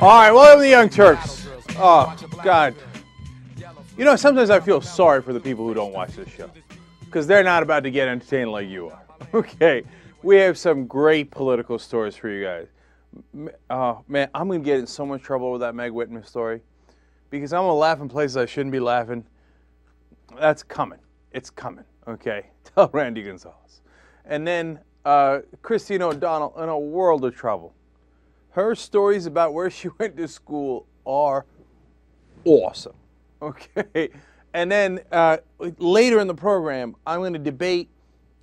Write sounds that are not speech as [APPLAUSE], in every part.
All right, welcome to the Young Turks. Oh, God. You know, sometimes I feel sorry for the people who don't watch this show because they're not about to get entertained like you are. [LAUGHS] Okay, we have some great political stories for you guys. Oh, man, I'm going to get in so much trouble with that Meg Whitman story because I'm going to laugh in places I shouldn't be laughing. That's coming. It's coming. Okay, [LAUGHS] tell Randy Gonzalez. And then uh, Christine O'Donnell in a world of trouble. Her stories about where she [LAUGHS] went to school are awesome. Okay. And then uh, later in the program, I'm going to debate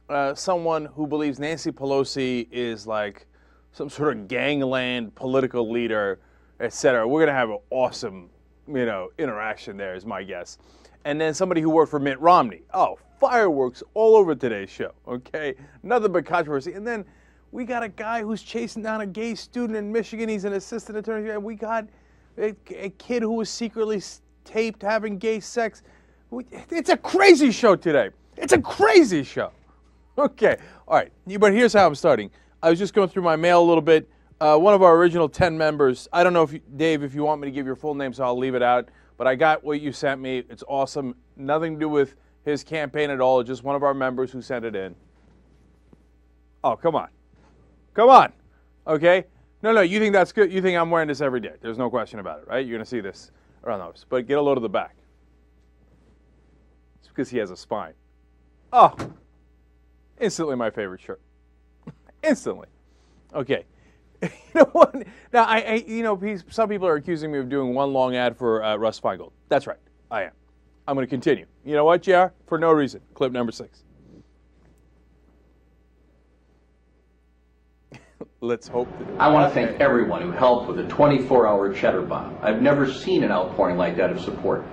uh, someone who believes Nancy Pelosi is like some sort of gangland political leader, etc. We're going to have an awesome, you know, interaction there, is my guess. And then somebody who worked for Mitt Romney. Oh, fireworks all over today's show. Okay, nothing but controversy. And then we got a guy who's chasing down a gay student in Michigan. He's an assistant attorney. And we got a, a kid who was secretly taped having gay sex. We- It's a crazy show today. It's a crazy show. [LAUGHS] Okay, all right. But here's how I'm starting. I was just going through my mail a little bit. Uh, one of our original 10 members, I don't know if, you, Dave, if you want me to give your full name, so I'll leave it out. But I got what you sent me. It's awesome. Nothing to do with his campaign at all. Just one of our members who sent it in. Oh, come on. Come on. Okay? No, no, you think that's good. You think I'm wearing this every day. There's no question about it, right? You're going to see this around the house. But get a load of the back. It's because he has a spine. Oh, instantly my favorite shirt. [LAUGHS] instantly. Okay. [LAUGHS] you know what? Now, I, I, you know, some people are accusing me of doing one long ad for uh, Russ Feingold. That's right. I am. I'm going to continue. You know what, JR? For no reason. Clip number six. Let's hope that. I want to thank everyone who helped with the 24-hour cheddar bomb. I've never seen an outpouring like that of support.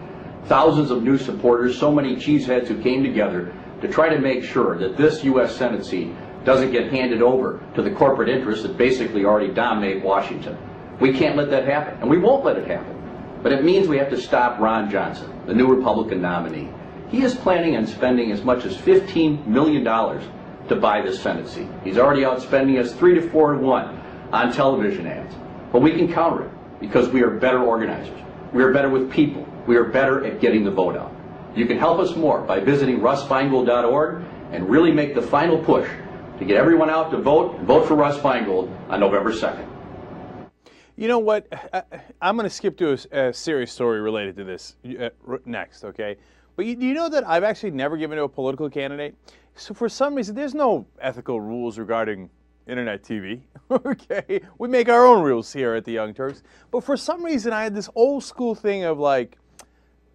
Thousands of new supporters, so many cheeseheads who came together to try to make sure that this U.S. Senate seat doesn't get handed over to the corporate interests that basically already dominate Washington. We can't let that happen, and we won't let it happen. But it means we have to stop Ron Johnson, the new Republican nominee. He is planning on spending as much as $15 million to buy this seat. He's already outspending us three to four to one on television ads. But we can counter it because we are better organizers. We are better with people. We are better at getting the vote out. You can help us more by visiting russfeingold.org and really make the final push to get everyone out to vote and vote for Russ Feingold on November 2nd. You know what? I, I'm going to skip to a serious story related to this uh, next, okay? But you, you know that I've actually never given to a political candidate? So for some reason, there's no ethical rules regarding internet TV, [LAUGHS] okay? We make our own rules here at the Young Turks. But for some reason, I had this old school thing of like,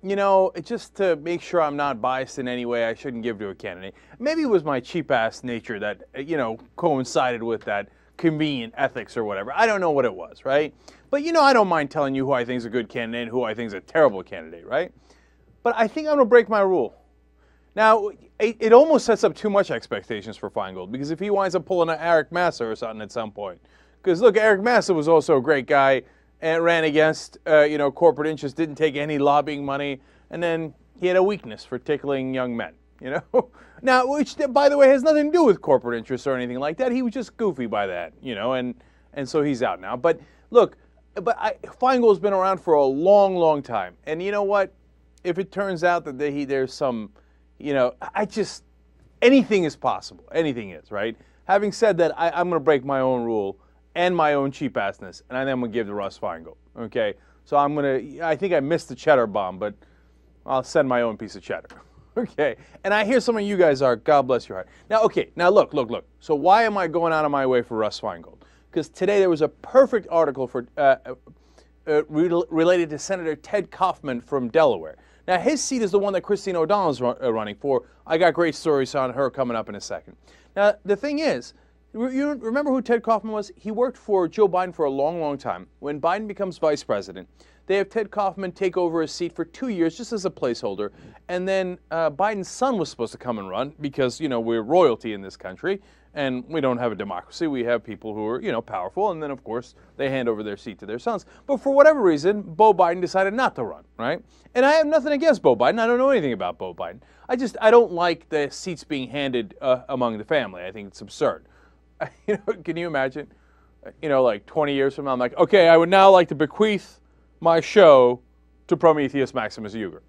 you know, just to make sure I'm not biased in any way, I shouldn't give to a candidate. Maybe it was my cheap ass nature that, uh, you know, coincided with that convenient ethics or whatever. I don't know what it was, right? But, you know, I don't mind telling you who I think is a good candidate and who I think is a terrible candidate, right? But I think I'm going to break my rule. Now, it, it almost sets up too much expectations for Feingold because if he winds up pulling an Eric Massa or something at some point, because look, Eric Massa was also a great guy and ran against uh, you know corporate interests, didn't take any lobbying money, and then he had a weakness for tickling young men. You know, [LAUGHS] now which by the way has nothing to do with corporate interests or anything like that. He was just goofy by that, you know, and and so he's out now. But look, but I, Feingold's been around for a long, long time, and you know what? If it turns out that they, he, there's some, you know, I just anything is possible. Anything is right. Having said that, I, I'm going to break my own rule and my own cheap assness, and then I'm going to give to Russ Feingold. Okay, so I'm going to. I think I missed the cheddar bomb, but I'll send my own piece of cheddar. [LAUGHS] Okay, and I hear some of you guys are. God bless your heart. Now, okay, now look, look, look. So why am I going out of my way for Russ Feingold? Because today there was a perfect article for. Uh, uh, related to Senator Ted Kaufman from Delaware. Now, his seat is the one that Christine O'Donnell is uh, running for. I got great stories on her coming up in a second. Now, the thing is, you remember who Ted Kaufman was? He worked for Joe Biden for a long, long time. When Biden becomes vice president, they have Ted Kaufman take over his seat for two years just as a placeholder. And then uh, Biden's son was supposed to come and run because, you know, we're royalty in this country and we don't have a democracy. We have people who are, you know, powerful, and then of course they hand over their seat to their sons. But for whatever reason, Beau Biden decided not to run, right? And I have nothing against Beau Biden. I don't know anything about Beau Biden. I just I don't like the seats being handed uh, among the family. I think it's absurd. [LAUGHS] you know, can you imagine? you know, like 20 years from now, I'm like, okay, I would now like to bequeath my show to Prometheus Maximus Uygur.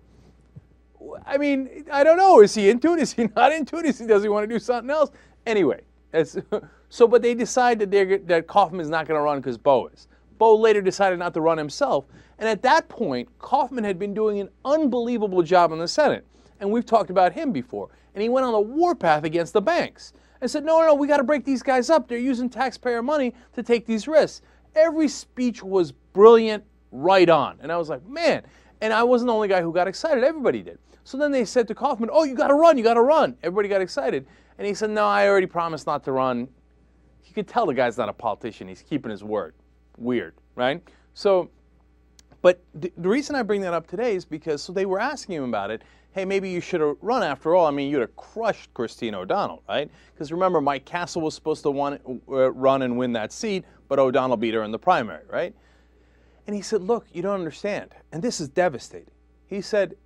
I mean, I don't know. Is he into it? Is he [LAUGHS] not into it? Is he does he want to do something else? Anyway, it's, [LAUGHS] so but they decide that they're, that Kaufman is not going to run because Beau is. Beau later decided not to run himself, and at that point, Kaufman had been doing an unbelievable job in the Senate, and we've talked about him before. And he went on a warpath against the banks and said, "No, no, no, we got to break these guys up. They're using taxpayer money to take these risks." Every speech was brilliant, right on, and I was like, "Man!" And I wasn't the only guy who got excited. Everybody did. So then they said to Kaufman, "Oh, you got to run. You got to run." Everybody got excited, and he said, "No, I already promised not to run." You could tell the guy's not a politician. He's keeping his word. Weird, right? So, but the, the reason I bring that up today is because so they were asking him about it. Hey, maybe you should have run after all. I mean, you'd have crushed Christine O'Donnell, right? Because remember, Mike Castle was supposed to want, uh, run and win that seat, but O'Donnell beat her in the primary, right? And he said, Look, you don't understand. And this is devastating. He said,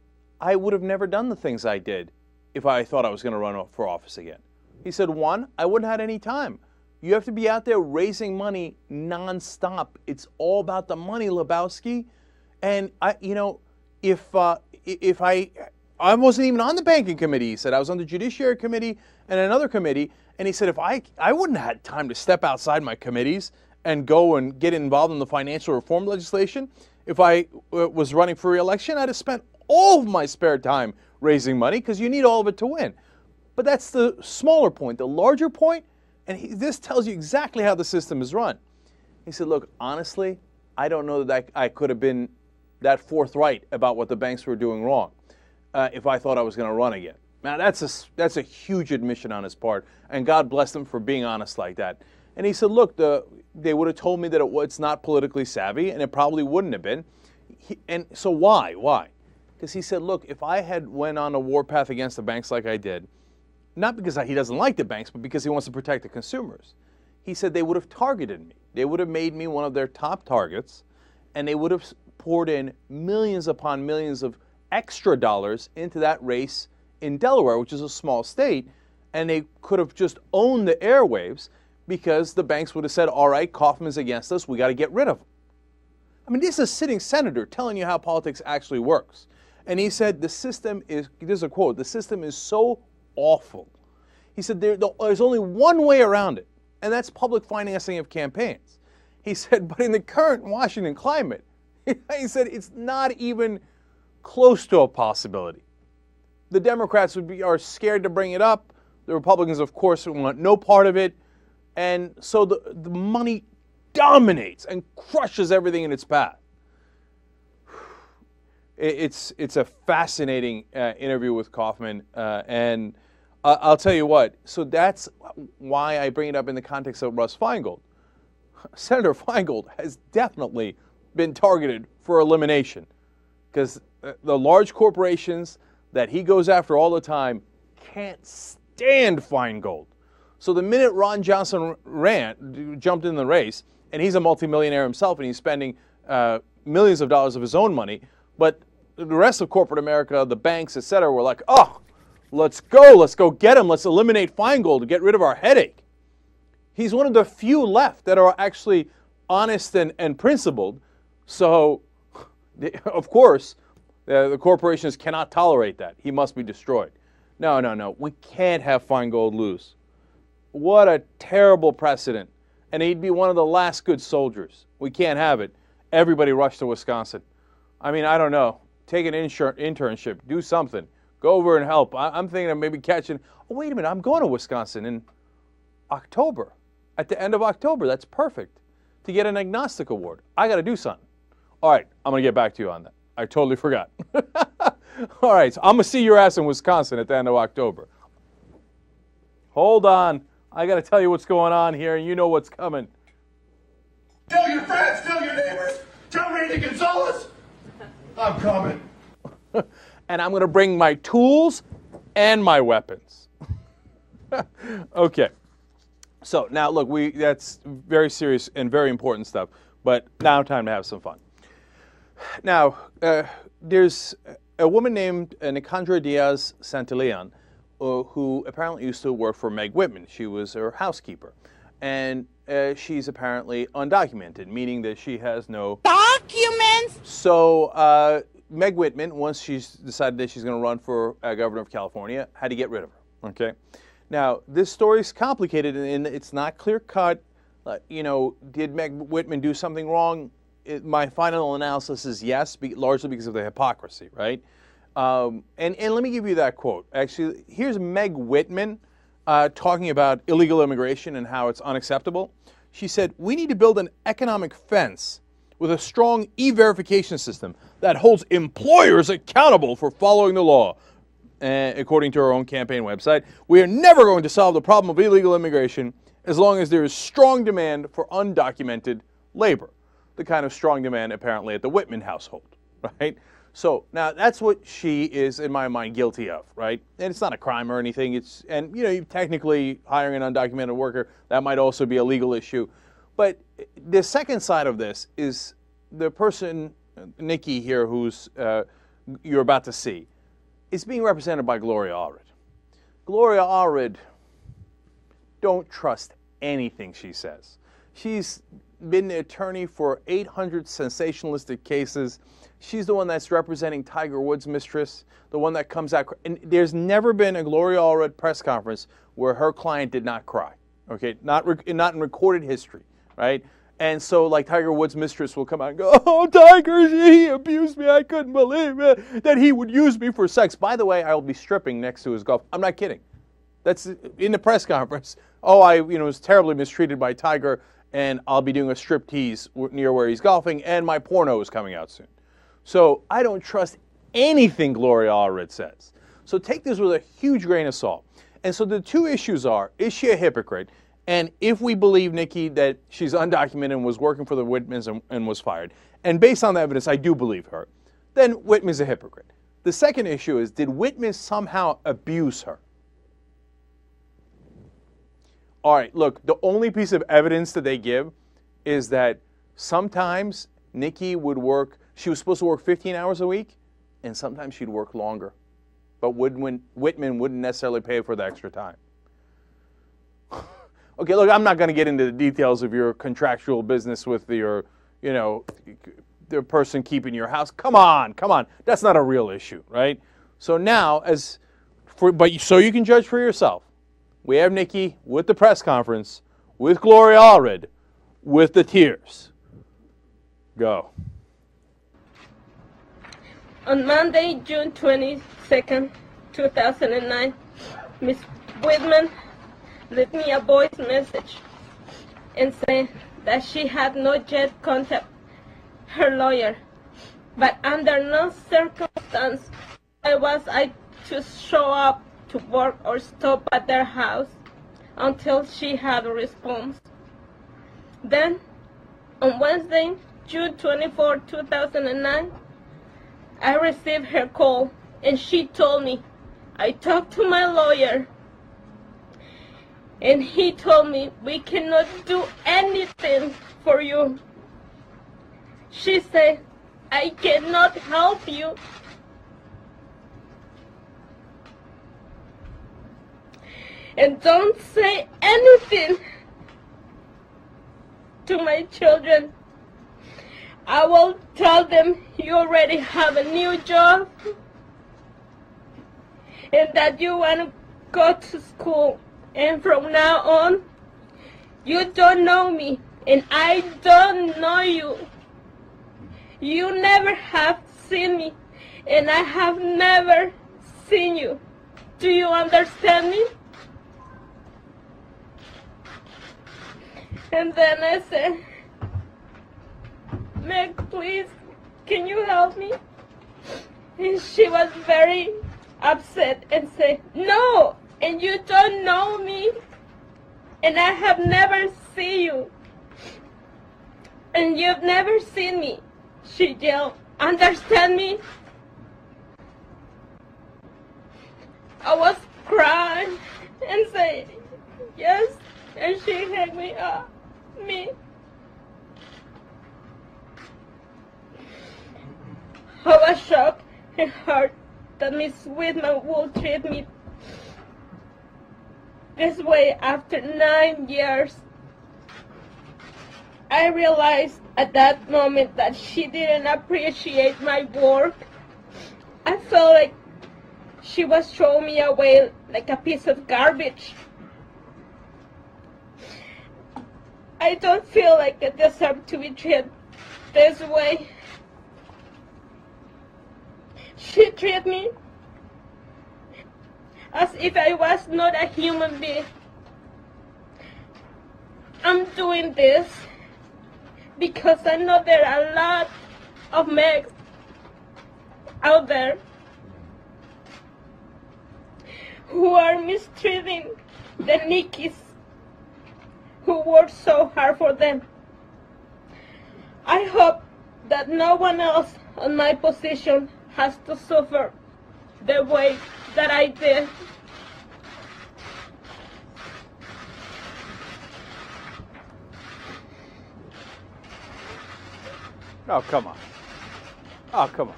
I would have never done the things I did if I thought I was going to run for office again. He said, One, I wouldn't have had any time. You have to be out there raising money nonstop. It's all about the money, Lebowski. And I, you know, if uh, if I, I wasn't even on the banking committee. He said I was on the judiciary committee and another committee. And he said if I, I wouldn't have had time to step outside my committees and go and get involved in the financial reform legislation. If I uh, was running for reelection, I'd have spent all of my spare time raising money because you need all of it to win. But that's the smaller point. The larger point, and he, this tells you exactly how the system is run. He said, Look, honestly, I don't know that I, I could have been that forthright about what the banks were doing wrong uh, if I thought I was going to run again. Now, that's a, that's a huge admission on his part, and God bless him for being honest like that. And he said, Look, the, they would have told me that it, it's not politically savvy, and it probably wouldn't have been. He, and so, why? Why? Because he said, Look, if I had went on a warpath against the banks like I did, not because he doesn't like the banks, but because he wants to protect the consumers. He said they would have targeted me. They would have made me one of their top targets, and they would have poured in millions upon millions of extra dollars into that race in Delaware, which is a small state, and they could have just owned the airwaves because the banks would have said, all right, Kaufman's against us, we got to get rid of him. I mean, this is a sitting senator telling you how politics actually works. And he said, the system is, there's a quote, the system is so awful. He said, there, there's only one way around it, and that's public financing of campaigns. He [LAUGHS] said, but in the current Washington climate, [LAUGHS] he said, it's not even close to a possibility. The Democrats would be, are scared to bring it up. The Republicans, of course, want no part of it. And so the, the money dominates and crushes everything in its path. It's, it's a fascinating uh, interview with Kaufman. Uh, and uh, I'll tell you what, so that's why I bring it up in the context of Russ Feingold. [LAUGHS] Senator Feingold has definitely been targeted for elimination because uh, the large corporations that he goes after all the time can't stand Feingold. So the minute Ron Johnson ran, jumped in the race, and he's a multimillionaire himself, and he's spending uh, millions of dollars of his own money, but the rest of corporate America, the banks, et cetera, were like, oh, let's go, let's go get him, let's eliminate Feingold to get rid of our headache. He's one of the few left that are actually honest and, and principled. So, [LAUGHS] of course, the, the corporations cannot tolerate that. He must be destroyed. No, no, no. We can't have Feingold lose. What a terrible precedent. And he'd be one of the last good soldiers. We can't have it. Everybody rush to Wisconsin. I mean, I don't know. Take an insur- internship, do something. Go over and help. I- am thinking of maybe catching. Oh, wait a minute. I'm going to Wisconsin in October. At the end of October. That's perfect. To get an agnostic award. I got to do something. All right. I'm going to get back to you on that. I totally forgot. [LAUGHS] All right. So I'm going to see your ass in Wisconsin at the end of October. Hold on. I got to tell you what's going on here, and you know what's coming. Tell your friends, tell your neighbors, tell Randy Gonzalez, I'm coming. [LAUGHS] and I'm going to bring my tools and my weapons. [LAUGHS] okay. So now, look, we that's very serious and very important stuff. But now, time to have some fun. Now, uh, there's a woman named Nicandra Diaz Santillan uh, who apparently used to work for Meg Whitman. She was her housekeeper. And uh, she's apparently undocumented, meaning that she has no documents. So uh, Meg Whitman, once she's decided that she's going to run for uh, governor of California, had to get rid of her. Okay. Now this story's complicated and it's not clear cut. You know, did Meg Whitman do something wrong? It, my final analysis is yes, be, largely because of the hypocrisy, right? Um, and, and let me give you that quote. Actually, here's Meg Whitman uh, talking about illegal immigration and how it's unacceptable. She said, We need to build an economic fence with a strong e verification system that holds employers accountable for following the law. Uh, according to our own campaign website, we are never going to solve the problem of illegal immigration as long as there is strong demand for undocumented labor. The kind of strong demand apparently at the Whitman household, [LAUGHS] right? So now that's what she is, in my mind, guilty of, right? And it's not a crime or anything. It's and you know, technically hiring an undocumented worker that might also be a legal issue. But the second side of this is the person, Nikki here, who's uh, you're about to see, is being represented by Gloria Allred. Gloria Allred, don't trust anything she says. She's been the attorney for 800 sensationalistic cases. She's the one that's representing Tiger Woods' mistress, the one that comes out. And there's never been a Gloria Allred press conference where her client did not cry. Okay, not not in recorded history, right? And so, like Tiger Woods' mistress will come out and go, [LAUGHS] "Oh, Tiger, he abused me. I couldn't believe it that he would use me for sex." By the way, I will be stripping next to his golf. I'm not kidding. That's in the press conference. Oh, I you know was terribly mistreated by Tiger, and I'll be doing a strip tease near where he's golfing, and my porno is coming out soon. So I don't trust anything Gloria Allred says. So take this with a huge grain of salt. And so the two issues are is she a hypocrite? And if we believe Nikki that she's undocumented and was working for the Whitmans and, and was fired, and based on the evidence, I do believe her, then Whitman's a hypocrite. The second issue is did Whitman somehow abuse her? All right, look, the only piece of evidence that they give is that sometimes Nikki would work she was supposed to work 15 hours a week, and sometimes she'd work longer. But Whitman, Whitman wouldn't necessarily pay for the extra time. [LAUGHS] okay, look, I'm not going to get into the details of your contractual business with your, you know, the person keeping your house. Come on, come on. That's not a real issue, right? So now, as for, but so you can judge for yourself. We have Nikki with the press conference, with Gloria Allred, with the tears. Go. On Monday, June 22nd, 2009, Ms. Whitman left me a voice message and said that she had not yet contacted her lawyer, but under no circumstance I was I to show up to work or stop at their house until she had a response. Then, on Wednesday, June 24, 2009, I received her call and she told me I talked to my lawyer and he told me we cannot do anything for you. She said, I cannot help you. And don't say anything to my children. I will tell them you already have a new job and that you want to go to school. And from now on, you don't know me and I don't know you. You never have seen me and I have never seen you. Do you understand me? And then I said, Meg, please, can you help me? And she was very upset and said, No, and you don't know me, and I have never seen you, and you've never seen me. She yelled, Understand me? I was crying and saying, Yes, and she hugged me up, me. I was shocked and hurt that Miss Whitman would treat me this way after nine years I realized at that moment that she didn't appreciate my work. I felt like she was throwing me away like a piece of garbage. I don't feel like I deserve to be treated this way. She treated me as if I was not a human being. I'm doing this because I know there are a lot of Megs out there who are mistreating the Nikis who worked so hard for them. I hope that no one else in my position has to suffer the way that I did. Oh, come on. Oh, come on.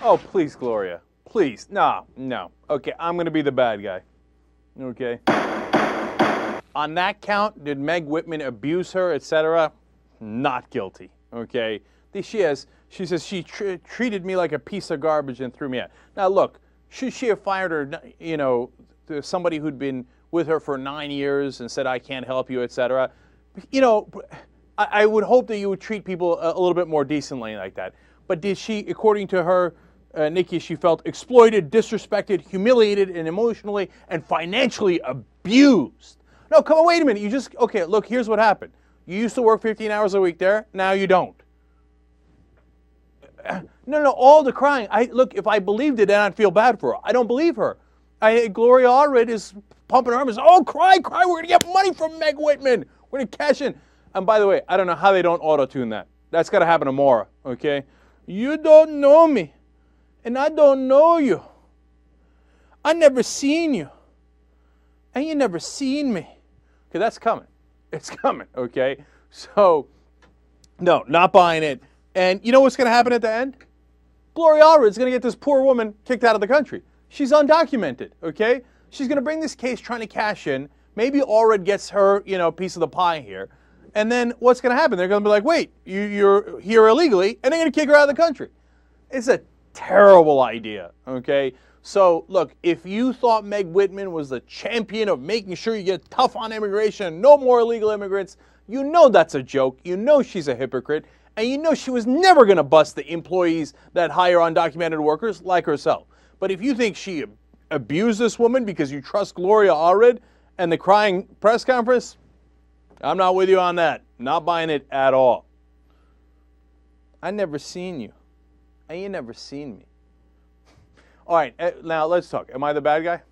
Oh, please, Gloria. Please. No, no. Okay, I'm going to be the bad guy. Okay. On that count, did Meg Whitman abuse her, etc.? Not guilty. Okay. She has. She says she tr- treated me like a piece of garbage and threw me out. Now, look, should she have fired her? You know, somebody who'd been with her for nine years and said, "I can't help you," etc. You know, I, I would hope that you would treat people a, a, little bit more decently like that. But did she, according to her, uh, Nikki, she felt exploited, disrespected, humiliated, and emotionally and financially abused. No, come on, wait a minute. You just okay. Look, here's what happened. You used to work 15 hours a week there. Now you don't. [CLEARS THROAT] No, no, all the crying. I look. If I believed it, then I'd feel bad for her. I don't believe her. I, Gloria Allred is pumping her arms. Oh, cry, cry. We're gonna get money from Meg Whitman. We're gonna cash in. And by the way, I don't know how they don't auto tune that. That's got to happen tomorrow, okay? You don't know me, and I don't know you. I never seen you, and you never seen me. Okay, that's coming. [LAUGHS] It's coming, okay? So, no, not buying it. And you know what's going to happen at the end? Gloria Allred's going to get this poor woman kicked out of the country. She's undocumented, okay? She's going to bring this case trying to cash in. Maybe Allred gets her, you know, piece of the pie here. And then what's going to happen? They're going to be like, wait, you, are here illegally, and they're going to kick her out of the country. It's a terrible idea, okay? So, look, if you thought Meg Whitman was the champion of making sure you get tough on immigration, no more illegal immigrants, you know that's a joke. You know she's a hypocrite. And you know she was never going to bust the employees that hire undocumented workers like herself. But if you think she abused this woman because you trust Gloria Allred and the crying press conference, I'm not with you on that. Not buying it at all. I never seen you. And you never seen me. All right, eh, now let's talk. Am I the bad guy?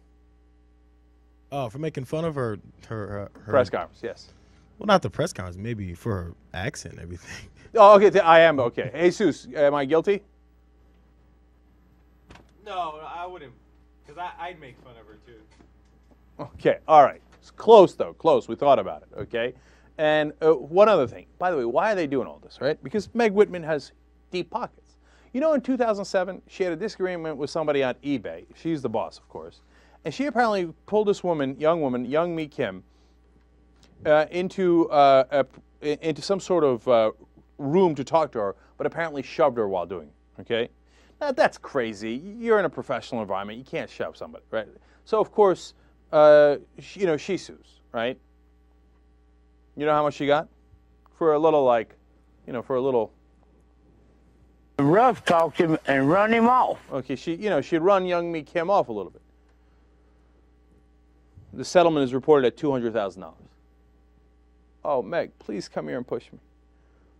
Oh, for making fun of her, her, her press conference. Yes. Well, not the press conference. Maybe for her accent and everything. [LAUGHS] Oh, okay. I am okay. [LAUGHS] Jesus, am I guilty? No, I wouldn't, because I'd make fun of her too. Okay. All right. It's close, though. Close. We thought about it, okay? And uh, one other thing. By the way, why are they doing all this, right? Because Meg Whitman has deep pockets. You know, in 2007, she had a disagreement with somebody on eBay. She's the boss, of course. And she apparently pulled this woman, young woman, young Mi Kim, uh, into, uh, a, into some sort of uh, room to talk to her, but apparently shoved her while doing it, okay? Now, that's crazy. You're in a professional environment. You can't shove somebody, right? So, of course, uh, you know, she sues, right? You know how much she got? For a little, like, you know, for a little. Rough talked him and run him off. Okay, she, you know, she'd run young Mi Kim off a little bit. The settlement is reported at $200,000. Oh, Meg, please come here and push me.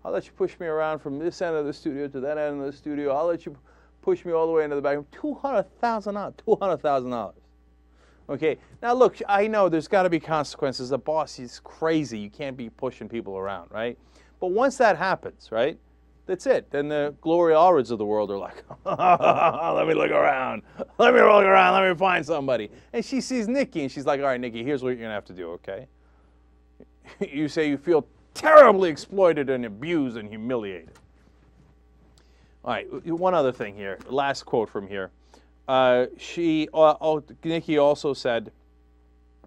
I'll let you push me around from this end of the studio to that end of the studio. I'll let you push me all the way into the back room. $200,000. $200,000. Okay, now look, I know there's got to be consequences. The boss is crazy. You can't be pushing people around, right? But once that happens, right, that's it. Then the Gloria Allreds of the world are like, [LAUGHS] let me look around. Let me look around. Let me find somebody. And she sees Nikki and she's like, all right, Nikki, here's what you're going to have to do, okay? [LAUGHS] you say you feel terribly exploited and abused and humiliated. All right, one other thing here. Last quote from here. Uh, she, uh, oh, Nikki also said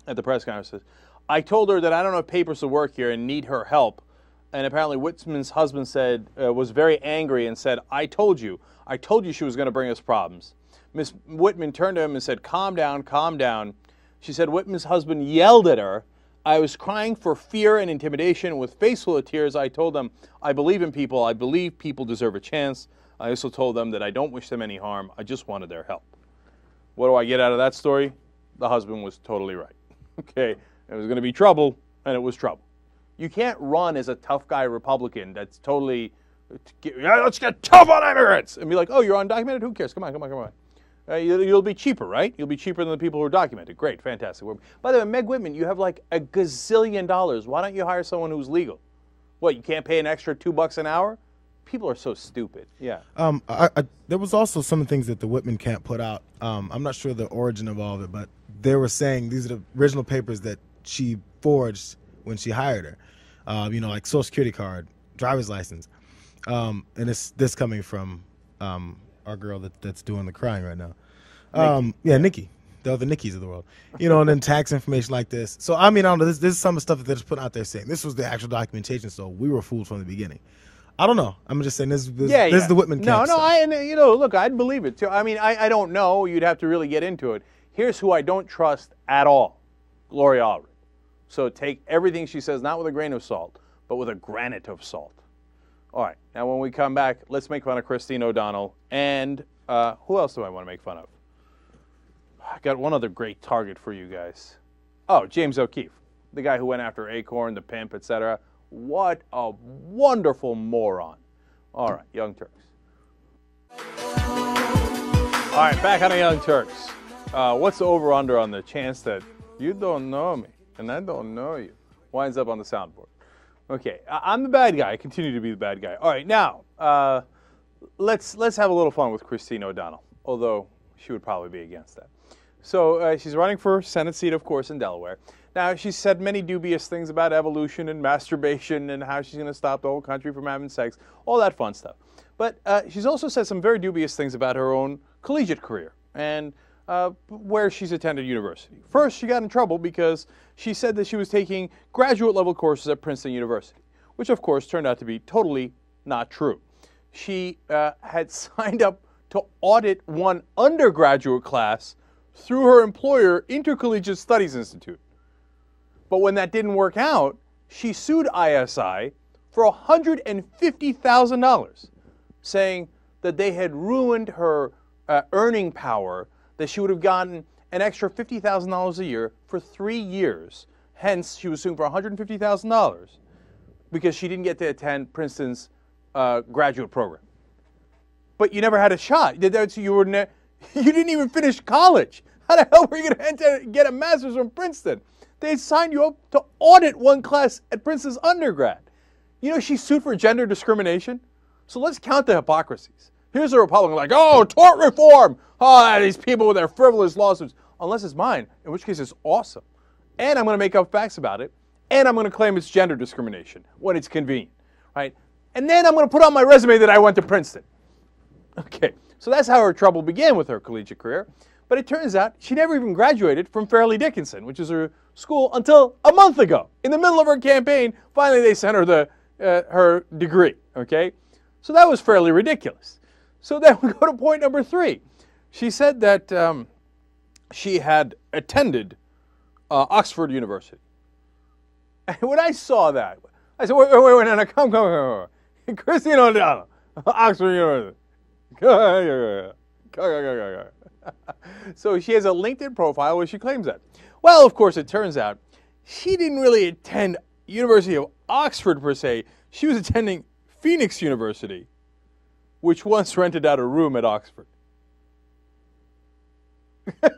at the press conference, I told her that I don't have papers to work here and need her help. And apparently, Whitman's husband said uh, was very angry and said, "I told you, I told you she was going to bring us problems." Miss Whitman turned to him and said, "Calm down, calm down." She said Whitman's husband yelled at her. I was crying for fear and intimidation. With face full of tears, I told them, "I believe in people. I believe people deserve a chance." I also told them that I don't wish them any harm. I just wanted their help. What do I get out of that story? The husband was totally right. [LAUGHS] Okay, it was going to be trouble, and it was trouble. You can't run as a tough guy Republican that's totally, yeah, let's get tough on immigrants, and be like, oh, you're undocumented? Who cares? Come on, come on, come on. Uh, you'll, you'll be cheaper, right? You'll be cheaper than the people who are documented. Great, fantastic. By the way, Meg Whitman, you have like a gazillion dollars. Why don't you hire someone who's legal? What, you can't pay an extra two bucks an hour? People are so stupid. Yeah. Um, I, I, there was also some things that the Whitman camp put out. Um, I'm not sure the origin of all of it, but they were saying these are the original papers that she forged when she hired her. Uh, you know, like social security card, driver's license, um, and it's this coming from um, our girl that, that's doing the crying right now. Um, yeah, Nikki, the other Nikki's of the world. You know, and then tax information like this. So I mean, I don't know. This, this is some of the stuff that they're just putting out there saying this was the actual documentation. So we were fooled from the beginning. I don't know. I'm just saying this. this yeah, this yeah. is the Whitman No, no. stuff. I, and, you know, look, I'd believe it too. I mean, I, I don't know. You'd have to really get into it. Here's who I don't trust at all: Gloria. So take everything she says not with a grain of salt, but with a granite of salt. All right. Now, when we come back, let's make fun of Christine O'Donnell and uh, who else do I want to make fun of? I got one other great target for you guys. Oh, James O'Keefe, the guy who went after Acorn, the pimp, etc. What a wonderful moron. All right, Young Turks. All right, back on the Young Turks. Uh, what's over under on the chance that you don't know me and I don't know you winds up on the soundboard? Okay, I- I'm the bad guy. I continue to be the bad guy. All right, now uh, let's let's have a little fun with Christine O'Donnell, although she would probably be against that. So uh, she's running for Senate seat, of course, in Delaware. Now she's said many dubious things about evolution and masturbation and how she's going to stop the whole country from having sex, all that fun stuff. But uh, she's also said some very dubious things about her own collegiate career and uh, where she's attended university. First, she got in trouble because she said that she was taking graduate level courses at Princeton University, which of course turned out to be totally not true. She uh, had [LAUGHS] signed up to audit one undergraduate class through her employer, Intercollegiate Studies Institute. But when that didn't work out, she sued ISI for $150,000, saying that they had ruined her uh, earning power, that she would have gotten an extra $50,000 a year for three years. Hence, she was suing for $150,000 because she didn't get to attend Princeton's uh, graduate program. But you never had a shot. You, were ne- [LAUGHS] you didn't even finish college. How the hell were you going [LAUGHS] to get a master's from Princeton? They signed you up to audit one class at Princeton's undergrad. You know, she sued for gender discrimination. So let's count the hypocrisies. Here's a Republican like, oh, tort reform. Oh, these people with their frivolous lawsuits. Unless it's mine, in which case it's awesome. And I'm going to make up facts about it. And I'm going to claim it's gender discrimination when it's convenient, right? And then I'm going to put on my resume that I went to Princeton. Okay, so that's how her trouble began with her collegiate career. But it turns out she never even graduated from Fairleigh Dickinson, which is her school, until a month ago. In the middle of her campaign, finally they sent her the, uh, her degree. Okay, so that was fairly ridiculous. So then [LAUGHS] we go to point number three. She said that um, she had attended uh, Oxford University. [LAUGHS] And when I saw that, I said, wait, wait, wait, wait, come, come, come, come. [LAUGHS] Christine O'Donnell, Oxford University. so she has a LinkedIn profile where she claims that. Well, of course, it turns out she didn't really attend University of Oxford per se. She was attending Phoenix University, which once rented out a room at Oxford. [LAUGHS] go,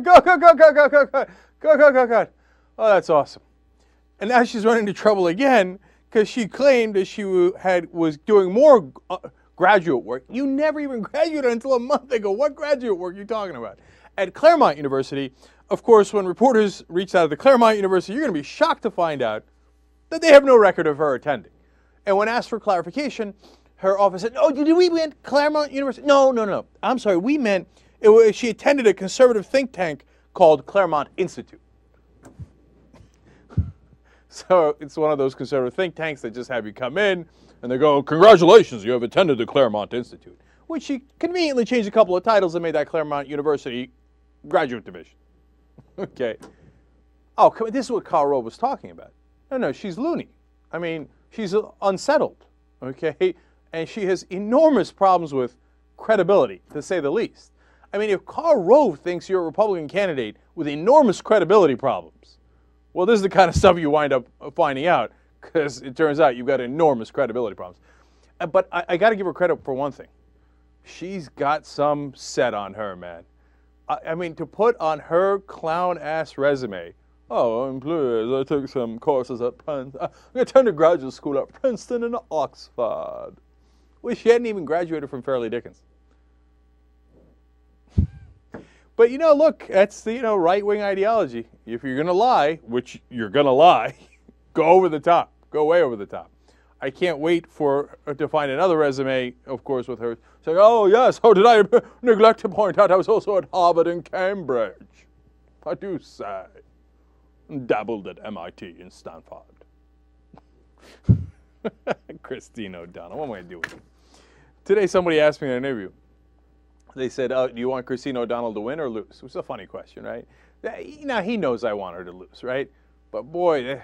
go, go, go, go, go, go, go, go, go, go. Oh, that's awesome. And now she's running into trouble again because she claimed that she had was doing more uh, graduate work. You never even graduated until a month ago. What graduate work are you talking about? At Claremont University, of course, when reporters reached out to the Claremont University, you're going to be shocked to find out that they have no record of her attending. And when asked for clarification, her office said, "Oh, did we meant Claremont University? No, no, no. I'm sorry. We meant it was, she attended a conservative think tank called Claremont Institute. [LAUGHS] So it's one of those conservative think tanks that just have you come in and they go, Congratulations, you have attended the Claremont Institute, which she conveniently changed a couple of titles and made that Claremont University graduate division. [LAUGHS] okay. Oh, this is what Karl Rove was talking about. No, no, she's loony. I mean, she's unsettled, okay? And she has enormous problems with credibility, to say the least. I mean, if Karl Rove thinks you're a Republican candidate with enormous credibility problems, well, this is the kind of stuff you wind up finding out because it turns out you've got enormous credibility problems. Uh, But I, I got to give her credit for one thing. She's got some set on her, man. I, I mean, to put on her clown ass resume, oh, I'm pleased. I took some courses at Princeton. I attended graduate school at Princeton and Oxford. Well, she hadn't even graduated from Fairleigh Dickens. [LAUGHS] But you know, look, that's the you know right wing ideology. If you're gonna lie, which you're gonna lie, [LAUGHS] go over the top, go way over the top. I can't wait for her to find another resume, of course, with her saying, "Oh yes, how did I [LAUGHS] neglect to point out I was also at Harvard and Cambridge? I do say, dabbled at MIT and Stanford." [LAUGHS] Christine O'Donnell, what am I doing? Today, somebody asked me in an interview they said, oh, "Do you want Christine O'Donnell to win or lose?" It was a funny question, right? Now he knows I want her to lose, right? But boy, eh,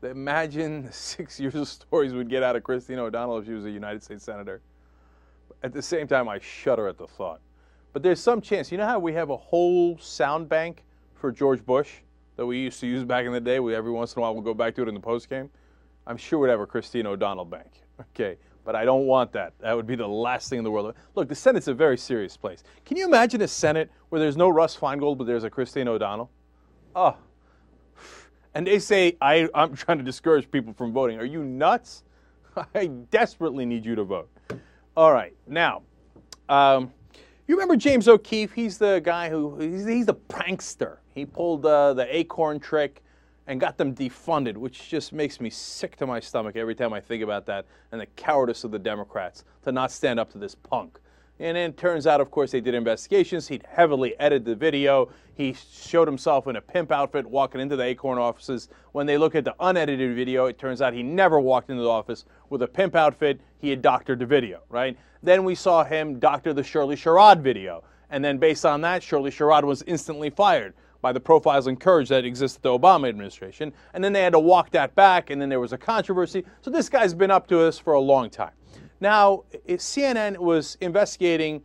the imagine six [LAUGHS] years of stories we'd get out of Christine O'Donnell if she was a United States senator. At the same time, I shudder at the thought. But there's some chance. You know how we have a whole sound bank for George Bush that we used to use back in the day. We every once in a while we'll go back to it in the post game. I'm sure we'd have a Christine O'Donnell bank. [LAUGHS] Okay, but I don't want that. That would be the last thing in the world. Look, the Senate's a very serious place. Can you imagine a Senate where there's no Russ Feingold, but there's a Christine O'Donnell? Oh. And they say I, I'm trying to discourage people from voting. Are you nuts? [LAUGHS] I desperately need you to vote. All right, now, um, you remember James O'Keefe? He's the guy who he's, he's the prankster. He pulled uh, the acorn trick and got them defunded, which just makes me sick to my stomach every time I think about that and the cowardice of the Democrats to not stand up to this punk. And then it turns out, of course, they did investigations. He'd heavily edited the video. He showed himself in a pimp outfit walking into the Acorn offices. When they look at the unedited video, it turns out he never walked into the office with a pimp outfit. He had doctored the video, right? Then we saw him doctor the Shirley Sherrod video. And then based on that, Shirley Sherrod was instantly fired by the profiles and courage that existed the Obama administration. And then they had to walk that back, and then there was a controversy. So this guy's been up to this for a long time. Now, CNN was investigating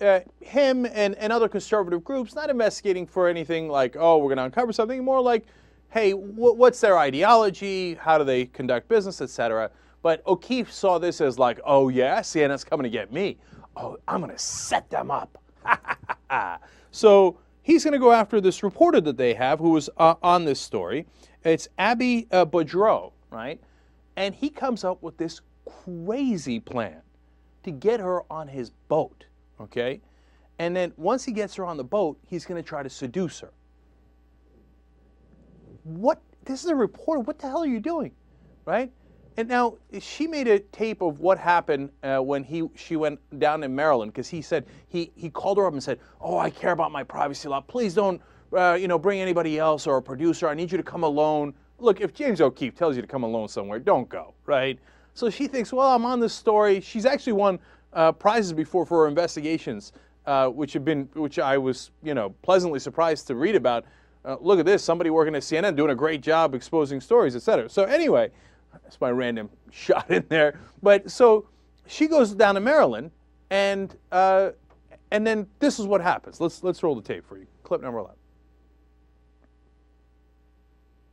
uh, him and, and other conservative groups, not investigating for anything like, oh, we're going to uncover something, more like, hey, wh- what's their ideology? How do they conduct business, etc. But O'Keefe saw this as like, oh, yeah, CNN's coming to get me. Oh, I'm going to set them up. [LAUGHS] so he's going to go after this reporter that they have who was uh, on this story. It's Abbie uh, Boudreau, right? And he comes up with this crazy plan to get her on his boat, okay? And then once he gets her on the boat, he's going to try to seduce her. What? This is a reporter. What the hell are you doing? Right? And now she made a tape of what happened uh, when he she went down in Maryland because he said he he called her up and said, "Oh, I care about my privacy law. Please don't uh, you know bring anybody else or a producer. I need you to come alone." Look, if James O'Keefe tells you to come alone somewhere, don't go. Right? So she thinks, "Well, I'm on this story." She's actually won uh, prizes before for her investigations, uh, which have been which I was you know pleasantly surprised to read about. Uh, look at this, somebody working at CNN doing a great job exposing stories, etc. So anyway, that's my random [LAUGHS] shot in there. But so she goes down to Maryland, and uh, and then this is what happens. Let's let's roll the tape for you. Clip number eleven.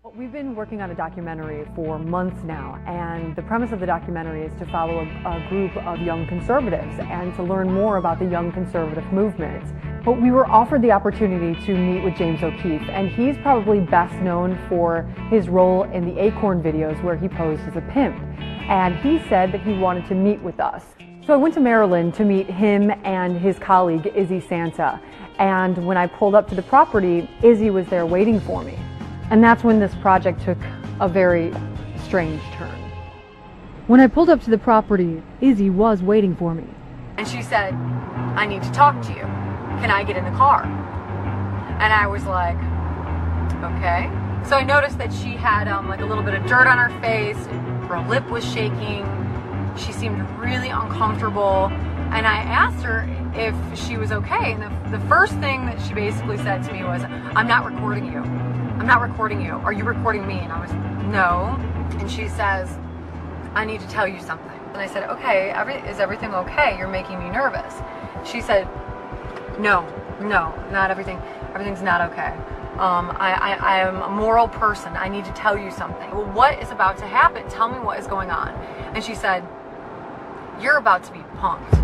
We've been working on a documentary for months now, and the premise of the documentary is to follow a, a group of young conservatives and to learn more about the young conservative movement. But we were offered the opportunity to meet with James O'Keefe, and he's probably best known for his role in the Acorn videos where he posed as a pimp. And he said that he wanted to meet with us. So I went to Maryland to meet him and his colleague, Izzy Santa. And when I pulled up to the property, Izzy was there waiting for me. And that's when this project took a very strange turn. When I pulled up to the property, Izzy was waiting for me. And she said, I need to talk to you. Can I get in the car? And I was like, okay. So I noticed that she had um, like a little bit of dirt on her face, her lip was shaking, she seemed really uncomfortable. And I asked her if she was okay. And the, the first thing that she basically said to me was, I'm not recording you. I'm not recording you. Are you recording me? And I was, no. And she says, I need to tell you something. And I said, okay, every, is everything okay? You're making me nervous. She said, no, no, not everything. Everything's not okay. Um, I, I, I am a moral person. I need to tell you something. Well, what is about to happen? Tell me what is going on. And she said, you're about to be punked.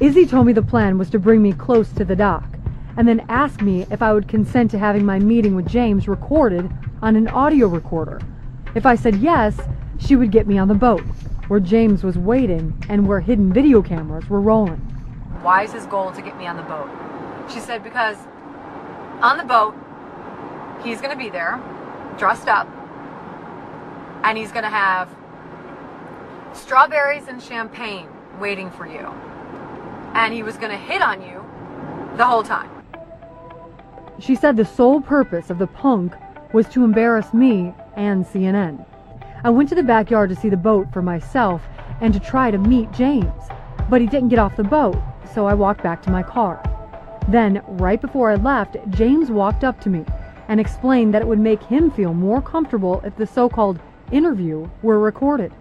Izzy told me the plan was to bring me close to the dock and then ask me if I would consent to having my meeting with James recorded on an audio recorder. If I said yes, she would get me on the boat, where James was waiting and where hidden video cameras were rolling. Why is his goal to get me on the boat? She said, because on the boat, he's going to be there, dressed up, and he's going to have strawberries and champagne waiting for you. And he was going to hit on you the whole time. She said the sole purpose of the punk was to embarrass me and CNN. I went to the backyard to see the boat for myself and to try to meet James, but he didn't get off the boat, so I walked back to my car. Then, right before I left, James walked up to me and explained that it would make him feel more comfortable if the so called interview were recorded.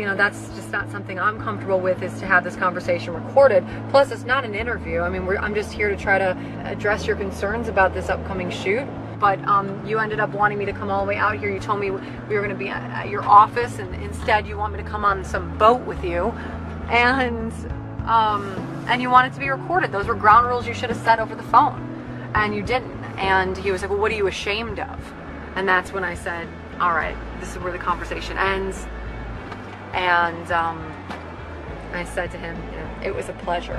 You know, that's just not something I'm comfortable with is to have this conversation recorded. Plus, it's not an interview. I mean, I'm just here to try to address your concerns about this upcoming shoot. But um, you ended up wanting me to come all the way out here. You told me we were going to be at your office, and instead you want me to come on some boat with you. And um, and you want it to be recorded. Those were ground rules you should have set over the phone, and you didn't. And he was like, "Well, what are you ashamed of?" And that's when I said, "All right, this is where the conversation ends." And um, I said to him, you know, "It was a pleasure."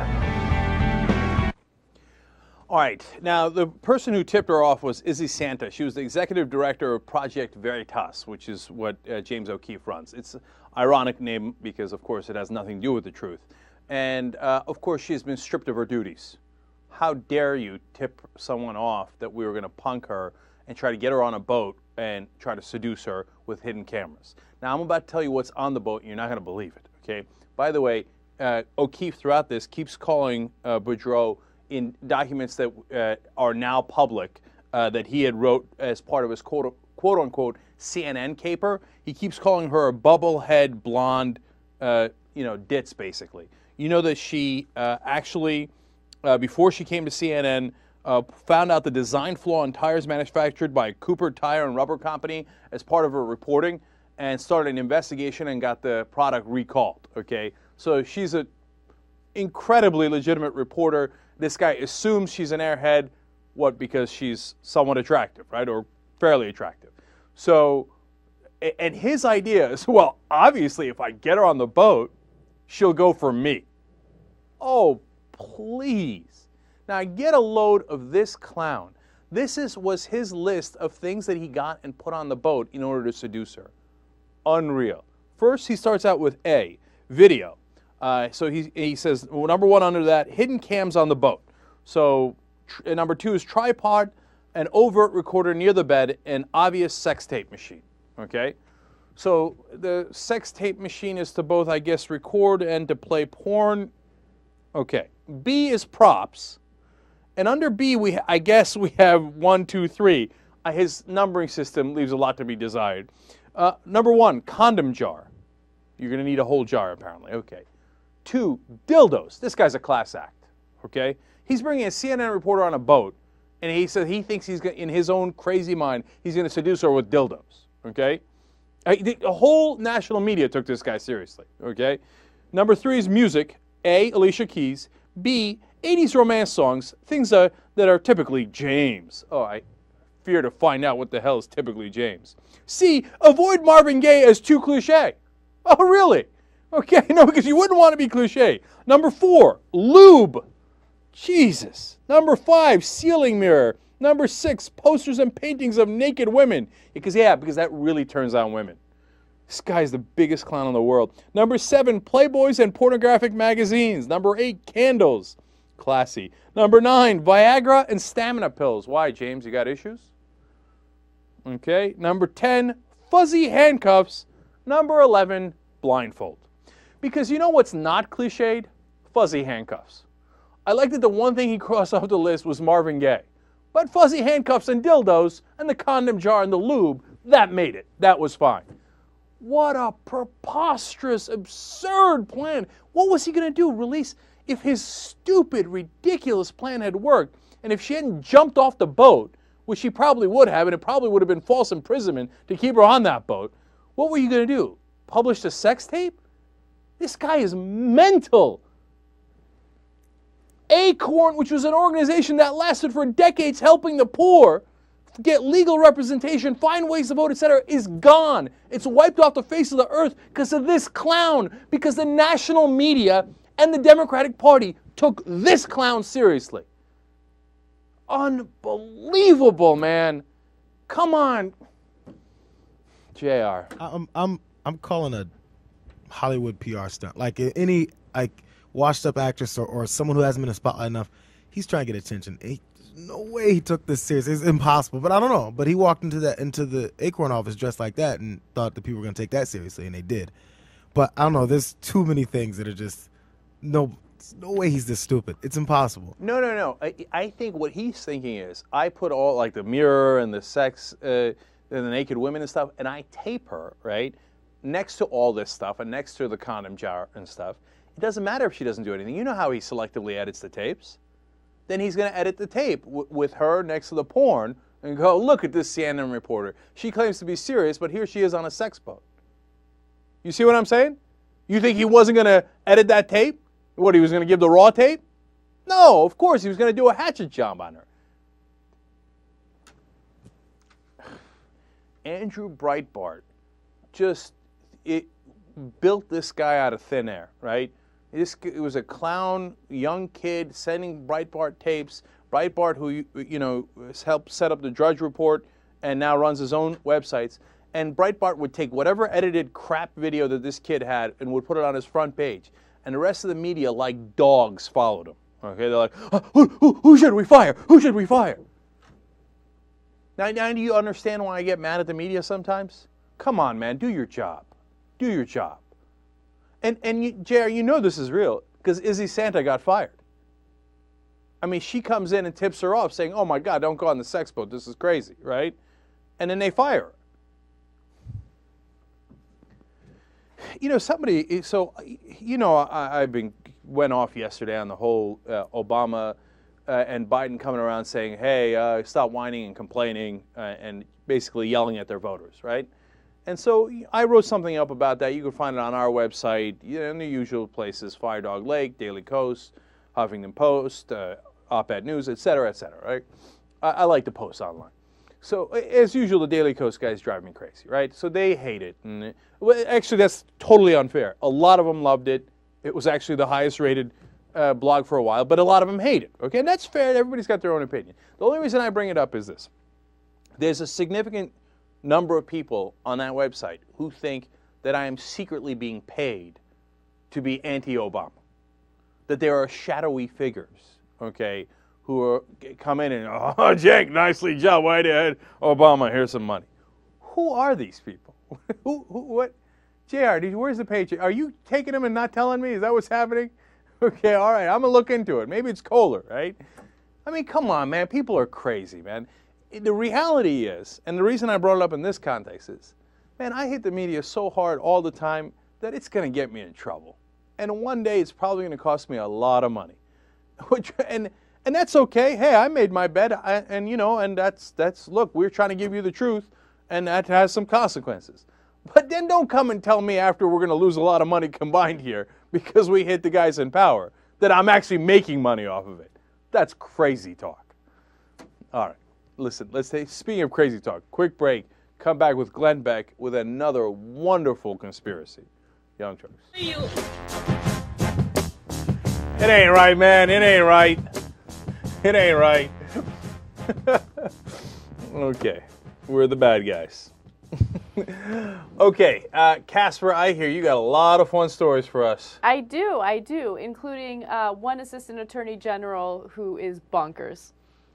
All right. Now, the person who tipped her off was Izzy Santa. She was the executive director of Project Veritas, which is what uh, James O'Keefe runs. It's an ironic name because, of course, it has nothing to do with the truth. And, uh, of course, she has been stripped of her duties. How dare you tip someone off that we were going to punk her and try to get her on a boat and try to seduce her with hidden cameras? Now, I'm about to tell you what's on the boat, and you're not going to believe it, okay? By the way, uh, O'Keefe, throughout this, keeps calling uh, Boudreau in documents that uh, are now public uh, that he had wrote as part of his quote, quote unquote CNN caper. He keeps calling her a bubblehead blonde, uh, you know, ditz basically. You know that she uh, actually, before she came to CNN, uh, found out the design flaw in tires manufactured by Cooper Tire and Rubber Company as part of her reporting and started an investigation and got the product recalled. Okay, so she's an incredibly legitimate reporter this guy assumes she's an airhead. What? Because she's somewhat attractive, right? Or fairly attractive. So, and his idea is [LAUGHS] well, obviously, if I get her on the boat, she'll go for me. Oh, please. Now, get a load of this clown. This is, was his list of things that he got and put on the boat in order to seduce her. Unreal. First, he starts out with A, video. Uh, so he, he says, well, number one under that, hidden cams on the boat. So number two is tripod, an overt recorder near the bed, an obvious sex tape machine. Okay? So the sex tape machine is to both, I guess, record and to play porn. Okay. B is props. And under B, we I guess we have one, two, three. Uh, his numbering system leaves a lot to be desired. Uh, number one, condom jar. You're going to need a whole jar, apparently. Okay. Two, dildos. This guy's a class act, okay? He's bringing a CNN reporter on a boat, and he says he thinks he's gonna, in his own crazy mind he's going to seduce her with dildos, okay? The whole national media took this guy seriously, okay? Number three is music. A, Alicia Keys. B, 80s romance songs, things uh, that are typically James. Oh, I fear to find out what the hell is typically James. C, avoid Marvin Gaye as too cliche. Oh, really? Okay, [LAUGHS] no, because you wouldn't want to be cliche. Number four, lube. Jesus. Number five, ceiling mirror. Number six, posters and paintings of naked women. Because, yeah, because that really turns on women. This guy's the biggest clown in the world. Number seven, Playboys and pornographic magazines. Number eight, candles. Classy. Number nine, Viagra and stamina pills. Why, James? You got issues? Okay. Number 10, fuzzy handcuffs. Number 11, blindfold. Because you know what's not cliched? Fuzzy handcuffs. I like that the one thing he [LAUGHS] crossed off the list was Marvin Gaye. But fuzzy handcuffs and dildos and the condom jar and the lube, that made it. That was fine. What a preposterous, absurd plan. What was he going to do? Release? If his stupid, ridiculous plan had worked, and if she hadn't jumped off the boat, which she probably would have, and it probably would have been false imprisonment to keep her on that boat, what were you going to do? Publish a sex tape? This guy is mental. Acorn, which was an organization that lasted for decades helping the poor get legal representation, find ways to vote, etc., is gone. It's wiped off the face of the earth because of this clown, because the national media and the Democratic Party took this clown seriously. Unbelievable, man. Come on. JR. I'm I'm I'm calling a Hollywood PR stunt. Like any like washed up actress or, or someone who hasn't been in spotlight enough, he's trying to get attention. He, no way he took this serious. It's impossible. But I don't know. But he walked into that into the Acorn office dressed like that and thought the people were gonna take that seriously, and they did. But I don't know. There's too many things that are just no. No way he's this stupid. It's impossible. No, no, no. I, I think what he's thinking is I put all like the mirror and the sex uh, and the naked women and stuff, and I tape her right next to all this stuff and next to the condom jar and stuff. It doesn't matter if she doesn't do anything. You know how he selectively edits the tapes. Then he's going to edit the tape with her next to the porn and go, look at this CNN reporter. She claims to be serious, but here she is on a sex boat. You see what I'm saying? You think he wasn't going to edit that tape? What, he was going to give the raw tape? No, of course, he was going to do a hatchet job on her. Andrew Breitbart just it built this guy out of thin air, right? This it was a clown, young kid sending Breitbart tapes. Breitbart, who you know helped set up the Drudge Report and now runs his own websites. And Breitbart would take whatever edited crap video that this kid had and would put it on his front page. And the rest of the media, like dogs, followed him. Okay, they're like, oh, who, who, who should we fire? Who should we fire? Now, now, do you understand why I get mad at the media sometimes? Come on, man, do your job. Do your job. And and you, JR, you know this is real because Izzy Santa got fired. I mean, she comes in and tips her off, saying, "Oh my God, don't go on the sex boat. This is crazy, right?" And then they fire her. You know, somebody. So, you know, I, have been went off yesterday on the whole uh, Obama uh, and Biden coming around saying, "Hey, uh, stop whining and complaining," uh, and basically yelling at their voters, right? And so I wrote something up about that. You can find it on our website you in the usual places: Firedog Lake, Daily Kos, Huffington Post, uh, Op-Ed News, et cetera, et cetera. Right? I, I, like to post online. So as usual, the Daily Kos guys drive me crazy, right? So they hate it, and well, actually that's totally unfair. A lot of them loved it. It was actually the highest-rated uh, blog for a while, but a lot of them hate it. Okay, and that's fair. Everybody's got their own opinion. The only reason I bring it up is this: there's a significant number of people on that website who think that I am secretly being paid to be anti-Obama. That there are shadowy figures, okay, who are, come in and, [LAUGHS] oh, Jake, nicely job, right ahead, Obama, here's some money. Who are these people? [LAUGHS] who, who, what? JR, did, where's the paycheck? Are you taking them and not telling me? Is that what's happening? [LAUGHS] Okay, all right, I'm gonna look into it. Maybe it's Kohler, right? I mean, come on, man. People are crazy, man the reality is, and the reason I brought it up in this context is, man, I hit the media so hard all the time that it's going to get me in trouble. And one day it's probably going to cost me a lot of money. Which, and, and that's okay. Hey, I made my bed, I, and you know, and that's, that's, look, we're trying to give you the truth, and that has some consequences. But then don't come and tell me after we're going to lose a lot of money combined here [LAUGHS] because we hit the guys in power that I'm actually making money off of it. That's crazy talk. All right listen, let's say, speaking of crazy talk, quick break. Come back with Glenn Beck with another wonderful conspiracy. Young Turks. It ain't right, man. It ain't right. [LAUGHS] It ain't right. [LAUGHS] okay. We're the bad guys. [LAUGHS] Okay, uh, Casper, I hear you got a lot of fun stories for us. I do, I do, including uh, one assistant attorney general who is bonkers.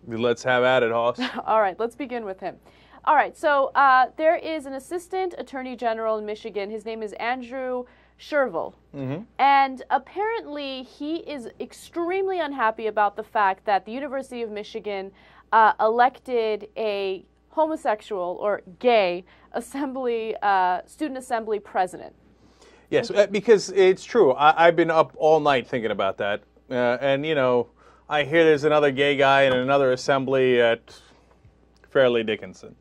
Let's have at it, Hoss. All right, let's begin with him. All right, so uh, there is an assistant attorney general in Michigan. His name is Andrew Shirvell. Mm-hmm. And apparently, he is extremely unhappy about the fact that the University of Michigan uh, elected a homosexual or gay assembly uh, student assembly president. Yes, uh, because it's true. I, I've been up all night thinking about that, uh, and you know, I hear there's another gay guy in another assembly at Fairleigh Dickinson.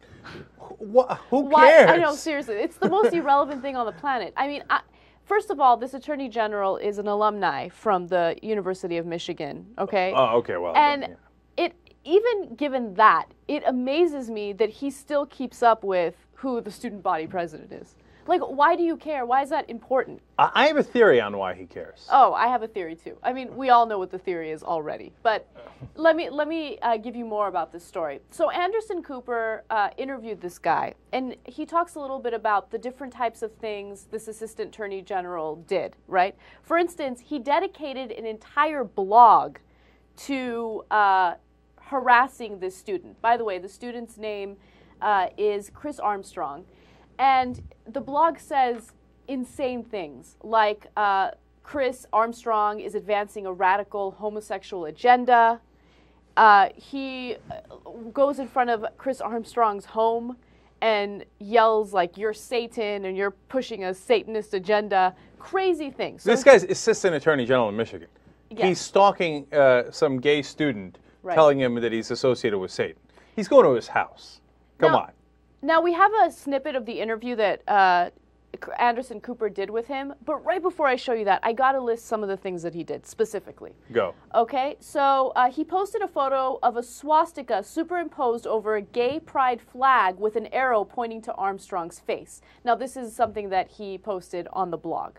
Wh- who Why? cares? I know, seriously, it's the most [LAUGHS] irrelevant thing on the planet. I mean, I, first of all, this attorney general is an alumni from the University of Michigan. Okay. Oh, okay. Well, and then, it even given that, it amazes me that he still keeps up with who the student body president is. Like, why do you care? Why is that important? I I have a theory on why he cares. Oh, I have a theory too. I mean, we all know what the theory is already, but let me let me uh, give you more about this story. So Anderson Cooper uh, interviewed this guy, and he talks a little bit about the different types of things this assistant attorney general did. Right? For instance, he dedicated an entire blog to uh, harassing this student. By the way, the student's name uh, is Chris Armstrong. And the blog says insane things like uh, Chris Armstrong is advancing a radical homosexual agenda. Uh, he uh, goes in front of Chris Armstrong's home and yells like you're Satan and you're pushing a Satanist agenda. Crazy things. So This guy's assistant attorney general in Michigan. Yes. He's stalking uh, some gay student, Right. telling him that he's associated with Satan. He's going to his house. Come Now- on. Now we have a snippet of the interview that uh, Anderson Cooper did with him, but right before I show you that, I got to list some of the things that he did specifically. Go. Okay, so uh, he posted a photo of a swastika superimposed over a gay pride flag with an arrow pointing to Armstrong's face. Now, this is something that he posted on the blog.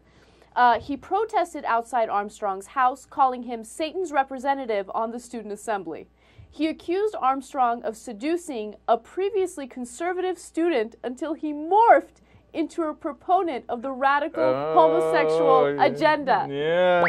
Uh, he protested outside Armstrong's house, calling him Satan's representative on the student assembly. He accused Armstrong of seducing a previously conservative student until he morphed into a proponent of the radical homosexual Oh, yeah. agenda. Yeah.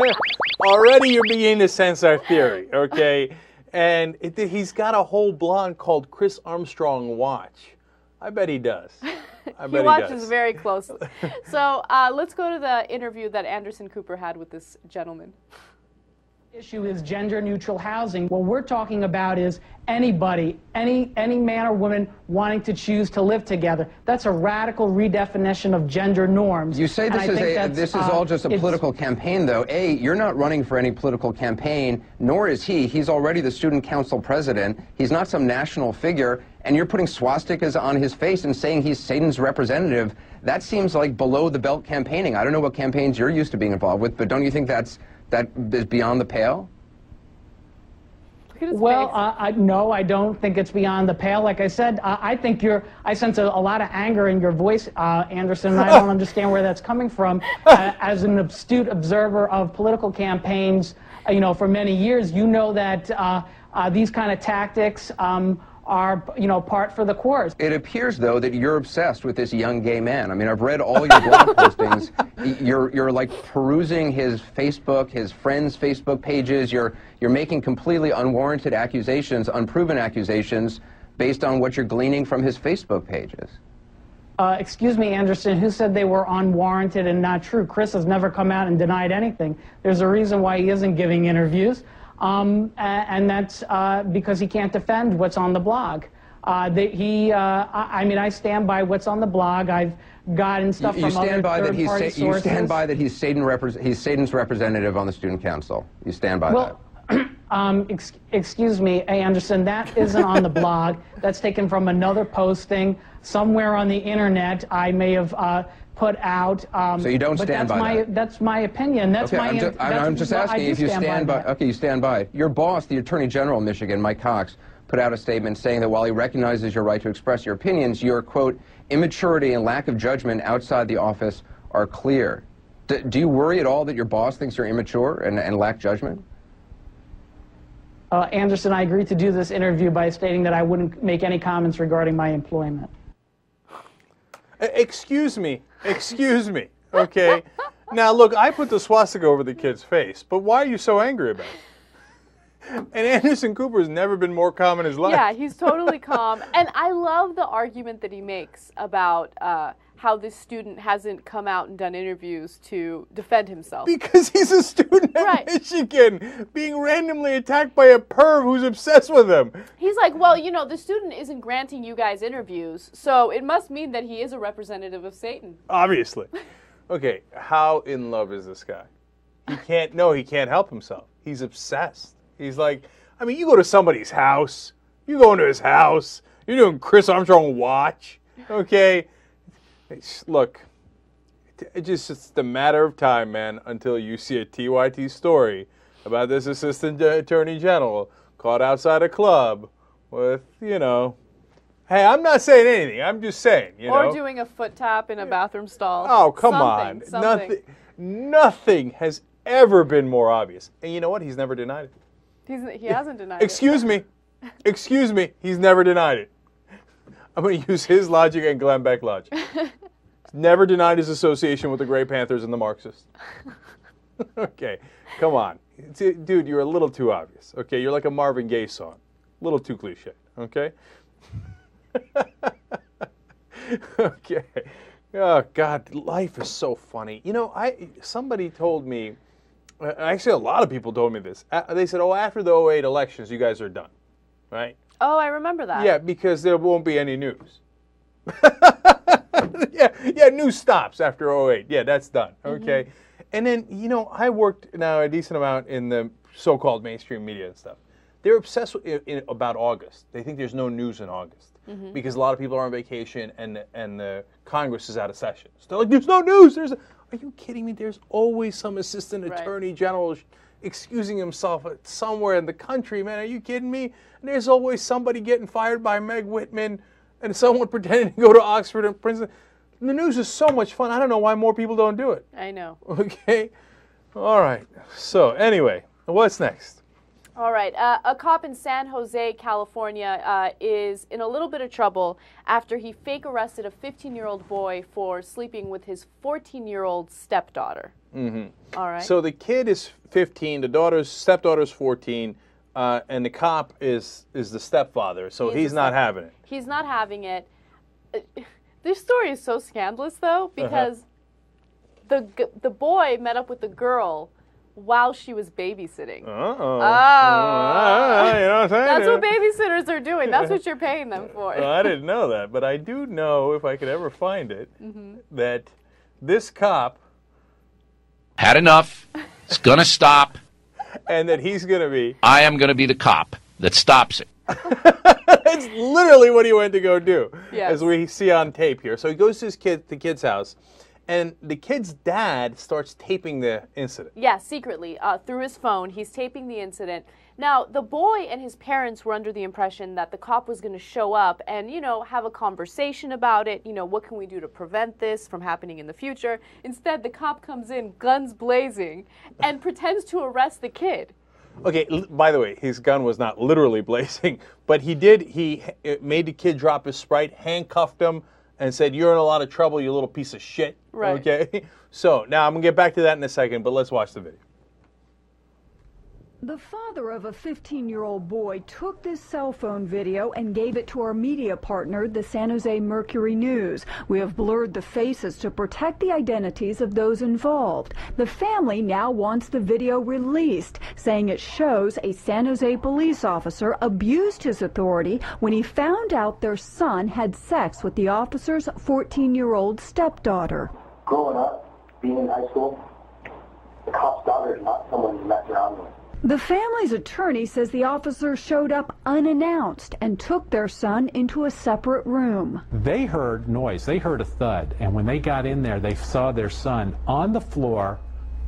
[LAUGHS] Already you're beginning to sense our theory, okay? And it, he's got a whole blog called Chris Armstrong Watch. I bet he does. [LAUGHS] I he watches he does. very closely. [LAUGHS] so uh, let's go to the interview that Anderson Cooper had with this gentleman. Issue is gender neutral housing. What we're talking about is anybody, any any man or woman wanting to choose to live together. That's a radical redefinition of gender norms. You say this is a this is uh, all just a political campaign, though. A, you're not running for any political campaign, nor is he. He's already the student council president. He's not some national figure, and you're putting swastikas on his face and saying he's Satan's representative. That seems like below the belt campaigning. I don't know what campaigns you're used to being involved with, but don't you think that's that is beyond the pale? Well, uh, I, no, I don't think it's beyond the pale. Like I said, uh, I think you're. I sense a, a lot of anger in your voice, uh, Anderson. And I don't [LAUGHS] understand where that's coming from. [LAUGHS] Uh, as an astute observer of political campaigns, uh, you know, for many years, you know that uh, uh, these kind of tactics um, are, you know, part for the course. It appears, though, that you're obsessed with this young gay man. I mean, I've read all your blog [LAUGHS] postings. You're, you're like perusing his Facebook, his friends' Facebook pages. You're, you're making completely unwarranted accusations, unproven accusations, based on what you're gleaning from his Facebook pages. Uh, excuse me, Anderson, who said they were unwarranted and not true? Chris has never come out and denied anything. There's a reason why he isn't giving interviews, um, and that's uh, because he can't defend what's on the blog. Uh, that he, uh, I, mean, I stand by what's on the blog. I've gotten stuff You, you from other stand by that he's Sa- you stand by that he's Satan repres he's Satan's representative on the student council. You stand by that. Well, [CLEARS THROAT] um, ex- excuse me, A. Anderson, that isn't on the [LAUGHS] blog. That's taken from another posting somewhere on the internet. I may have uh, put out. Um, So you don't but stand that's by my, that? That's my opinion. That's okay, my. I'm, ju- I'm, that's- I'm just asking do if you stand by. that. Okay, you stand by. Your boss, the Attorney General of Michigan, Mike Cox, put out a statement saying that while he recognizes your right to express your opinions, your quote immaturity and lack of judgment outside the office are clear. D- do you worry at all that your boss thinks you're immature and, and lack judgment? Uh, Anderson, I agreed to do this interview by stating that I wouldn't make any comments regarding my employment. Excuse me. Excuse me. Okay. now look, I put the swastika over the kid's face, but why are you so angry about it? And Anderson Cooper has never been more calm in his life. Yeah, he's totally calm. And I love the argument that he makes about uh, how this student hasn't come out and done interviews to defend himself. Because he's a student at Michigan being randomly attacked by a perv who's obsessed with him. He's like, well, you know, the student isn't granting you guys interviews, so it must mean that he is a representative of Satan. Obviously. Okay, how in love is this guy? He can't, no, he can't help himself. He's obsessed. He's like, I mean, you go to somebody's house, you go into his house, you're doing Chris Armstrong watch, okay? It's- look, it's just it's the matter of time, man, until you see a TYT story about this assistant attorney general caught outside a club with, you know, hey, I'm not saying anything. I'm just saying, you or know. doing a foot tap in a bathroom stall. Oh, come Something, on. something. Nothing nothing has ever been more obvious. And you know what? He's never denied it. He's, he hasn't denied it Excuse me. [LAUGHS] Excuse me. He's never denied it. I'm going to use his logic and Glenn Beck logic. [LAUGHS] Never denied his association with the Grey Panthers and the Marxists. [LAUGHS] okay, come on. Dude, you're a little too obvious. Okay, you're like a Marvin Gaye song. A little too cliche. Okay? [LAUGHS] okay. Oh God, life is so funny. You know, I somebody told me. uh, Actually, a lot of people told me this. They said, "Oh, after the 08 elections, you guys are done, right?" Oh, I remember that. Yeah, because there won't be any news. [LAUGHS] yeah, yeah, news stops after 08. Yeah, that's done. Okay. And then, you know, I worked now a decent amount in the so-called mainstream media and stuff. They're obsessed with, in, in, about August. They think there's no news in August Mhm. because a lot of people are on vacation and the, and the Congress is out of session. So they're like, "There's no news." There's, a, are you kidding me? There's always some assistant Right. attorney general excusing himself at- somewhere in the country. Man, are you kidding me? And there's always somebody getting fired by Meg Whitman and [LAUGHS] someone pretending to go to Oxford and Princeton. The news is so much fun. I don't know why more people don't do it. I know. [LAUGHS] Okay. All right. So anyway, what's next? All right. Uh, a cop in San Jose, California, uh, is in a little bit of trouble after he fake arrested a 15 year old boy for sleeping with his 14 year old stepdaughter. hmm All right. So the kid is 15, the daughter's stepdaughter's 14, uh, and the cop is is the stepfather. So He's he's, not having it. He's not having it. [LAUGHS] This story is so scandalous, though, Uh-huh. because the the boy met up with the girl while she was babysitting. Uh-oh. Oh. Ah, you know what I'm saying? That's what babysitters are doing. That's what you're paying them for. Well, I didn't know that, but I do know if I could ever find it Mhm. that this cop Had enough. It's going to stop. and that he's going to be. I am going to be the cop that stops it. [LAUGHS] That's literally what he went to go do, Yes. as we see on tape here. So he goes to his kid, the kid's house, and the kid's dad starts taping the incident. Yeah, secretly, uh, through his phone, he's taping the incident. Now, the boy and his parents were under the impression that the cop was going to show up and, you know, have a conversation about it. You know, what can we do to prevent this from happening in the future? Instead, the cop comes in, guns blazing, and pretends to arrest the kid. Okay, l- by the way, his gun was not literally [LAUGHS] blazing, but he did. He made the kid drop his sprite, handcuffed him, and said, "You're in a lot of trouble, you little piece of shit." Right. Okay. [LAUGHS] So now I'm gonna get back to that in a second, but let's watch the video. The father of a 15 year old boy took this cell phone video and gave it to our media partner, the San Jose Mercury News. We have blurred the faces to protect the identities of those involved. The family now wants the video released, saying it shows a San Jose police officer abused his authority when he found out their son had sex with the officer's 14 year old stepdaughter. growing up, being in high school, the cop's daughter is not someone you mess around with. The family's attorney says the officer showed up unannounced and took their son into a separate room. They heard noise, they heard a thud, and when they got in there, they saw their son on the floor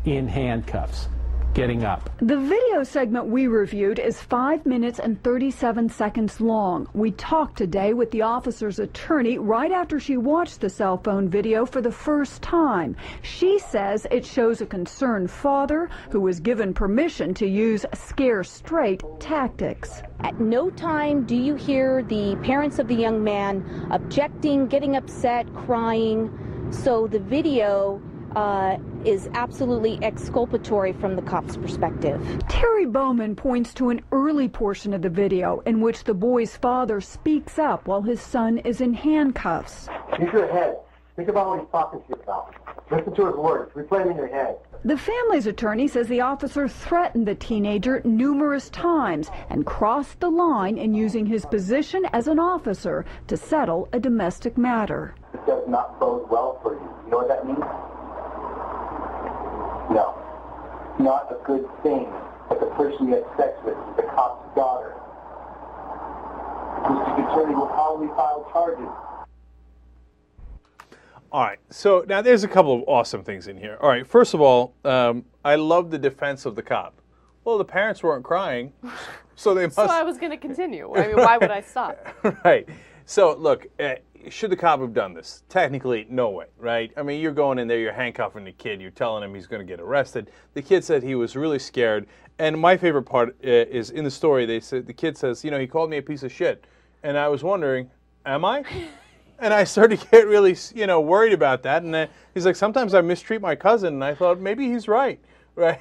in handcuffs. Getting up. The video segment we reviewed is 5 minutes and 37 seconds long. We talked today with the officer's attorney right after she watched the cell phone video for the first time. She says it shows a concerned father who was given permission to use scare straight tactics. At no time do you hear the parents of the young man objecting, getting upset, crying. So the video uh, is absolutely exculpatory from the cop's perspective. Terry Bowman points to an early portion of the video in which the boy's father speaks up while his son is in handcuffs. Use your head. Think about what he's talking to you about. Listen to his words. Replay them in your head. The family's attorney says the officer threatened the teenager numerous times and crossed the line in using his position as an officer to settle a domestic matter. It does not bode well for you. You know what that means? No. Not a good thing that the person you had sex with is the cop's daughter. Mr. Attorney will probably file charges. All right. So now there's a couple of awesome things in here. All right. First of all, um, I love the defense of the cop. Well, the parents weren't crying, [LAUGHS] so they must. So I was going to continue. I mean, why would I stop? [LAUGHS] right. So look, uh, should the cop have done this? Technically, no way, right? I mean, you're going in there, you're handcuffing the kid, you're telling him he's going to get arrested. The kid said he was really scared, and my favorite part uh, is in the story. They said the kid says, you know, he called me a piece of shit, and I was wondering, am I? [LAUGHS] And I started to get really, you know, worried about that. And then he's like, sometimes I mistreat my cousin, and I thought maybe he's right, [LAUGHS] right?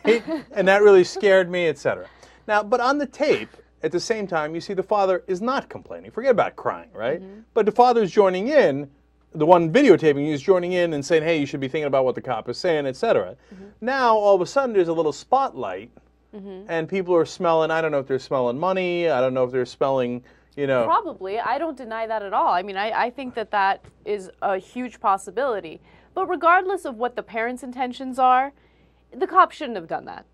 and that really scared me, etc. Now, but on the tape, at the same time, you see the father is not complaining. Forget about crying, right? Mm-hmm. But the father is joining in. The one videotaping you is joining in and saying, "Hey, you should be thinking about what the cop is saying, etc." Mm-hmm. Now, all of a sudden, there's a little spotlight, mm-hmm. and people are smelling. I don't know if they're smelling money. I don't know if they're smelling, you know. Probably. I don't deny that at all. I mean, I, I think that that is a huge possibility. But regardless of what the parents' intentions are, the cop shouldn't have done that.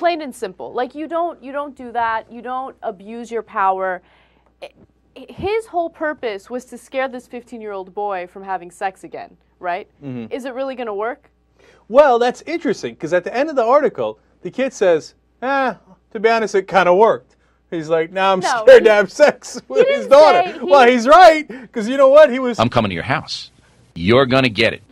Plain and simple. Like you don't you don't do that. You don't abuse your power. His whole purpose was to scare this 15-year-old boy from having sex again, right? Mhm. Is it really going to work? Well, that's interesting because at the end of the article, the kid says, "Ah, to be honest, it kind of worked." He's like, "Now I'm No, scared he- to have sex with his daughter." he- well, he's right because you know what? He was. I'm coming to your house. You're going to get it.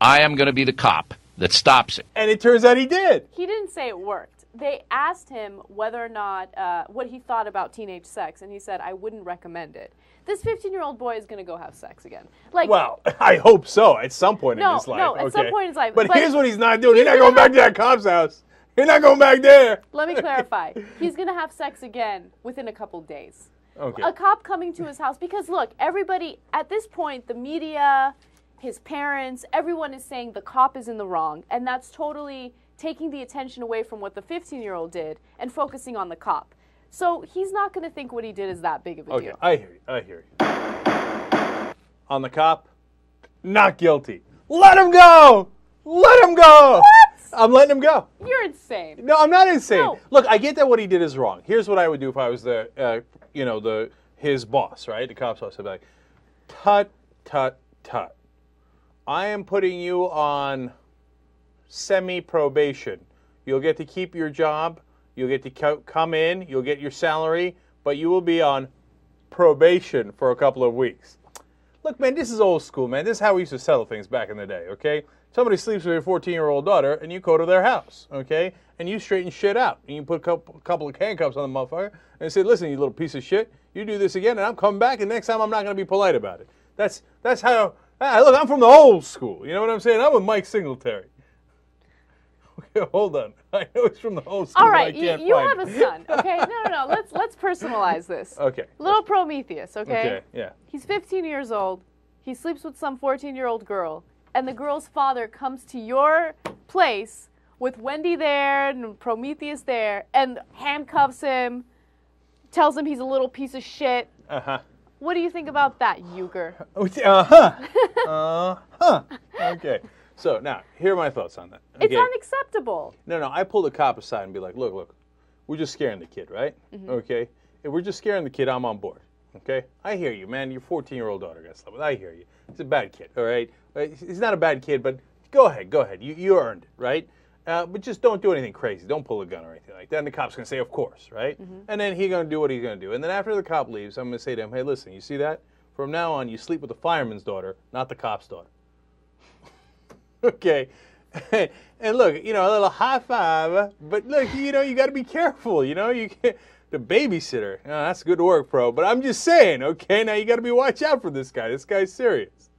I am going to be the cop that stops it. And it turns out he did. He didn't say it worked. They asked him whether or not uh, what he thought about teenage sex, and he said, "I wouldn't recommend it." This 15-year-old boy is going to go have sex again. Like, well, [LAUGHS] I hope so at some point No, in his life. no, at some point in his life, But, but here's what he's not doing. He's, he's not going back to that cop's house. He's not going back there. let me [LAUGHS] clarify. He's going to have sex again within a couple days. Okay. A cop coming to his house because look, everybody at this point, the media, his parents, everyone is saying the cop is in the wrong, and that's totally taking the attention away from what the 15-year-old did and focusing on the cop. So he's not going to think what he did is that big of a Okay, deal. I hear you. I hear you. On the cop, not guilty. Let him go. Let him go. What? I'm letting him go. You're insane. No, I'm not insane. No. Look, I get that what he did is wrong. Here's what I would do if I was the, uh, you know, the his boss, right? The cop's boss. I'd be like, tut, tut, tut. I am putting you on semi-probation. You'll get to keep your job. You'll get to come in. You'll get your salary, but you will be on probation for a couple of weeks. Look, man, this is old school, man. This is how we used to settle things back in the day, okay? Somebody sleeps with your 14 year old daughter, and you go to their house, okay? And you straighten shit out. And you put a couple, a couple of handcuffs on the motherfucker and say, listen, you little piece of shit, you do this again, and I'm coming back, and next time I'm not going to be polite about it. That's, that's how, ah, look, I'm from the old school. You know what I'm saying? I'm with Mike Singletary. [LAUGHS] Hold on. [LAUGHS] I know it's from the school. All I you, can't you have a son, [LAUGHS] okay? No, no, no. Let's let's personalize this. Okay. Little Prometheus, okay? Okay, yeah. He's 15 years old. He sleeps with some 14-year-old girl, and the girl's father comes to your place with Wendy there and Prometheus there, and handcuffs him, tells him he's a little piece of shit. Uh-huh. What do you think about that, Uygur? Uh-huh. uh-huh. Okay. So now, here are my thoughts on that. It's Okay. unacceptable. No, no, I pull the cop aside and be like, look, look, we're just scaring the kid, right? Mhm. Okay? If we're just scaring the kid, I'm on board. Okay? I hear you, man. Your 14 year old daughter got slept with. I hear you. He's a bad kid, all right? Uh, He's not a bad kid, but go ahead, go ahead. You, you earned it, right? Uh, but just don't do anything crazy. Don't pull a gun or anything like that. And the cop's gonna say, of course, right? Mm-hmm. And then he's gonna do what he's gonna do. And then after the cop leaves, I'm gonna say to him, hey, listen, you see that? From now on, you sleep with the fireman's daughter, not the cop's daughter. Okay. [LAUGHS] and look, you know, a little high five. But look, you know, you got to be careful. You know, you can't. The babysitter. Oh, that's good work, bro. But I'm just saying, okay. Now you got to be watch out for this guy. This guy's serious.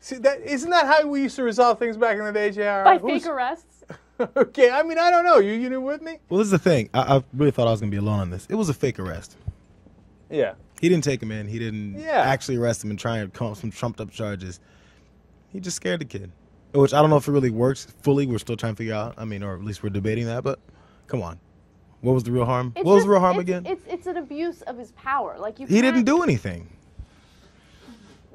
See that isn't that how we used to resolve things back in the day, JR? By Who's- fake arrests. [LAUGHS] okay, I mean I don't know. You you knew with me? Well, this is the thing. I, I really thought I was gonna be alone on this. It was a fake arrest. Yeah. He didn't take him in. He didn't Yeah. actually arrest him and try and come up with some trumped up charges. He just scared the kid. Which I don't know if it really works fully. We're still trying to figure out. I mean, or at least we're debating that. But come on, what was the real harm? It's what was just- the real harm it's, again? It's it's an abuse of his power. Like you. he didn't do anything.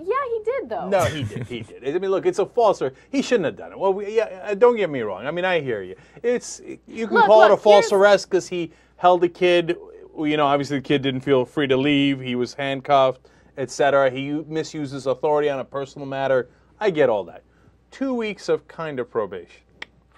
Yeah, he did though. No, he did. He did. I mean, look, it's a false. ar- He shouldn't have done it. Well, we, yeah, uh, don't get me wrong. I mean, I hear you. It's you can Look, call it a false arrest because he held a kid. You know, obviously the kid didn't feel free to leave. He was handcuffed, etc. He u- misuses authority on a personal matter. I get all that. Two weeks of kind of probation.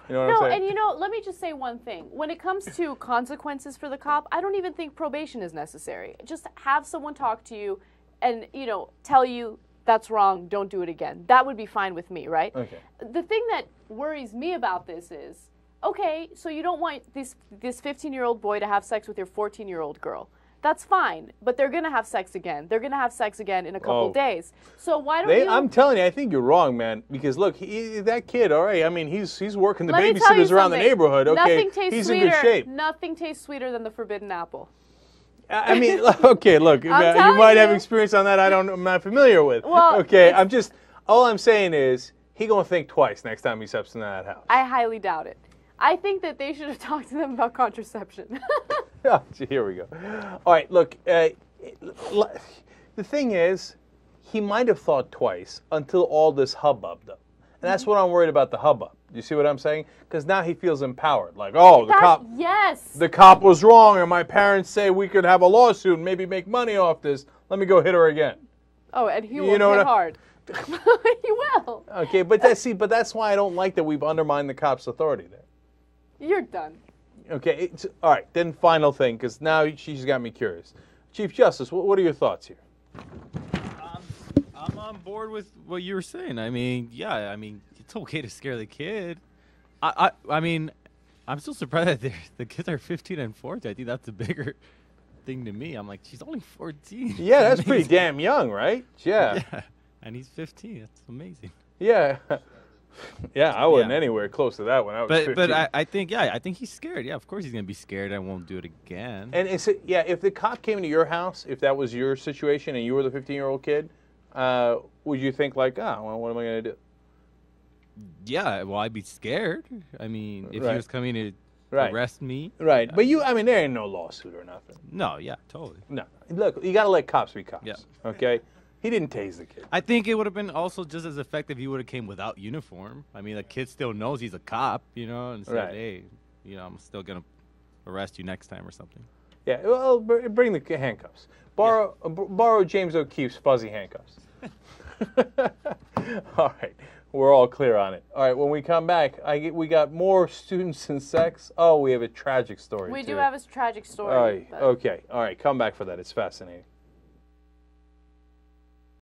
You know what No, I'm saying? and you know, let me just say one thing. When it comes to consequences for the cop, I don't even think probation is necessary. Just have someone talk to you and, you know, tell you that's wrong, don't do it again. That would be fine with me, right? Okay. The thing that worries me about this is, okay, so you don't want this this 15-year-old boy to have sex with your 14-year-old girl. That's fine, but they're gonna have sex again. They're gonna have sex again in a couple Oh. days. So why don't They, you? I'm telling you, I think you're wrong, man. Because look, he, that kid, all right. I mean, he's he's working the Let you babysitters around the neighborhood. Okay, Nothing tastes he's sweeter. in good shape. Nothing tastes sweeter than the forbidden apple. I mean, [LAUGHS] okay, look, uh, you might have experience on that. I don't, I'm not familiar with. Well, okay, I'm just. All I'm saying is he gonna think twice next time he steps in that house. I highly doubt it. I think that they should have [LAUGHS] talked to them about contraception. [LAUGHS] [LAUGHS] Oh, Here we go. All right, look. Uh, the thing is, he might have thought twice until all this hubbub, though. And that's what I'm worried about the hubbub. You see what I'm saying? Because now he feels empowered. Like, oh, the That- cop, yes. the cop was wrong, and my parents say we could have a lawsuit and maybe make money off this. Let me go hit her again. Oh, and he You will know hit hard. he will. Okay, but that's see, but that's why I don't like that we've undermined the cop's authority there. You're done. Okay, it's, all right. Then final thing, because now she's got me curious. Chief Justice, what, what are your thoughts here? I'm on board with what you were saying. I mean, yeah, I mean, it's okay to scare the kid. I, I, I mean, I'm still surprised [LAUGHS] that the kids are 15 and 14. I think that's a bigger thing to me. I'm like, she's only 14. Yeah, that's [LAUGHS] pretty damn young, right? Yeah. [LAUGHS] Yeah, and he's 15. That's amazing. Yeah. Yeah, I wasn't Yeah. anywhere close to that when I was But 15. but I, I think yeah, I think he's scared. Yeah, of course he's gonna be scared. I won't do it again. and it's yeah, if the cop came to your house, if that was your situation and you were the 15 year old kid, uh, would you think like, ah, well, what am I going to do? yeah, well, I'd be scared. I mean, if Right. he was coming to Right. arrest me, Right, but you, I mean, there ain't no lawsuit or nothing. no, yeah, totally. No, look, you got to let cops be cops. Yeah. Okay, he didn't tase the kid. I think it would have been also just as effective if he would have came without uniform. I mean, the kid still knows he's a cop, you know, and said, Right. "Hey, you know, I'm still gonna arrest you next time or something." Yeah, well, br- bring the handcuffs. Borrow, uh, b- borrow James O'Keefe's fuzzy handcuffs. [LAUGHS] all right, we're all clear on it. All right, when we come back, I get, we got more students and sex. Oh, we have a tragic story. We too. do have a tragic story. All right, but- okay, all right, come back for that. It's fascinating.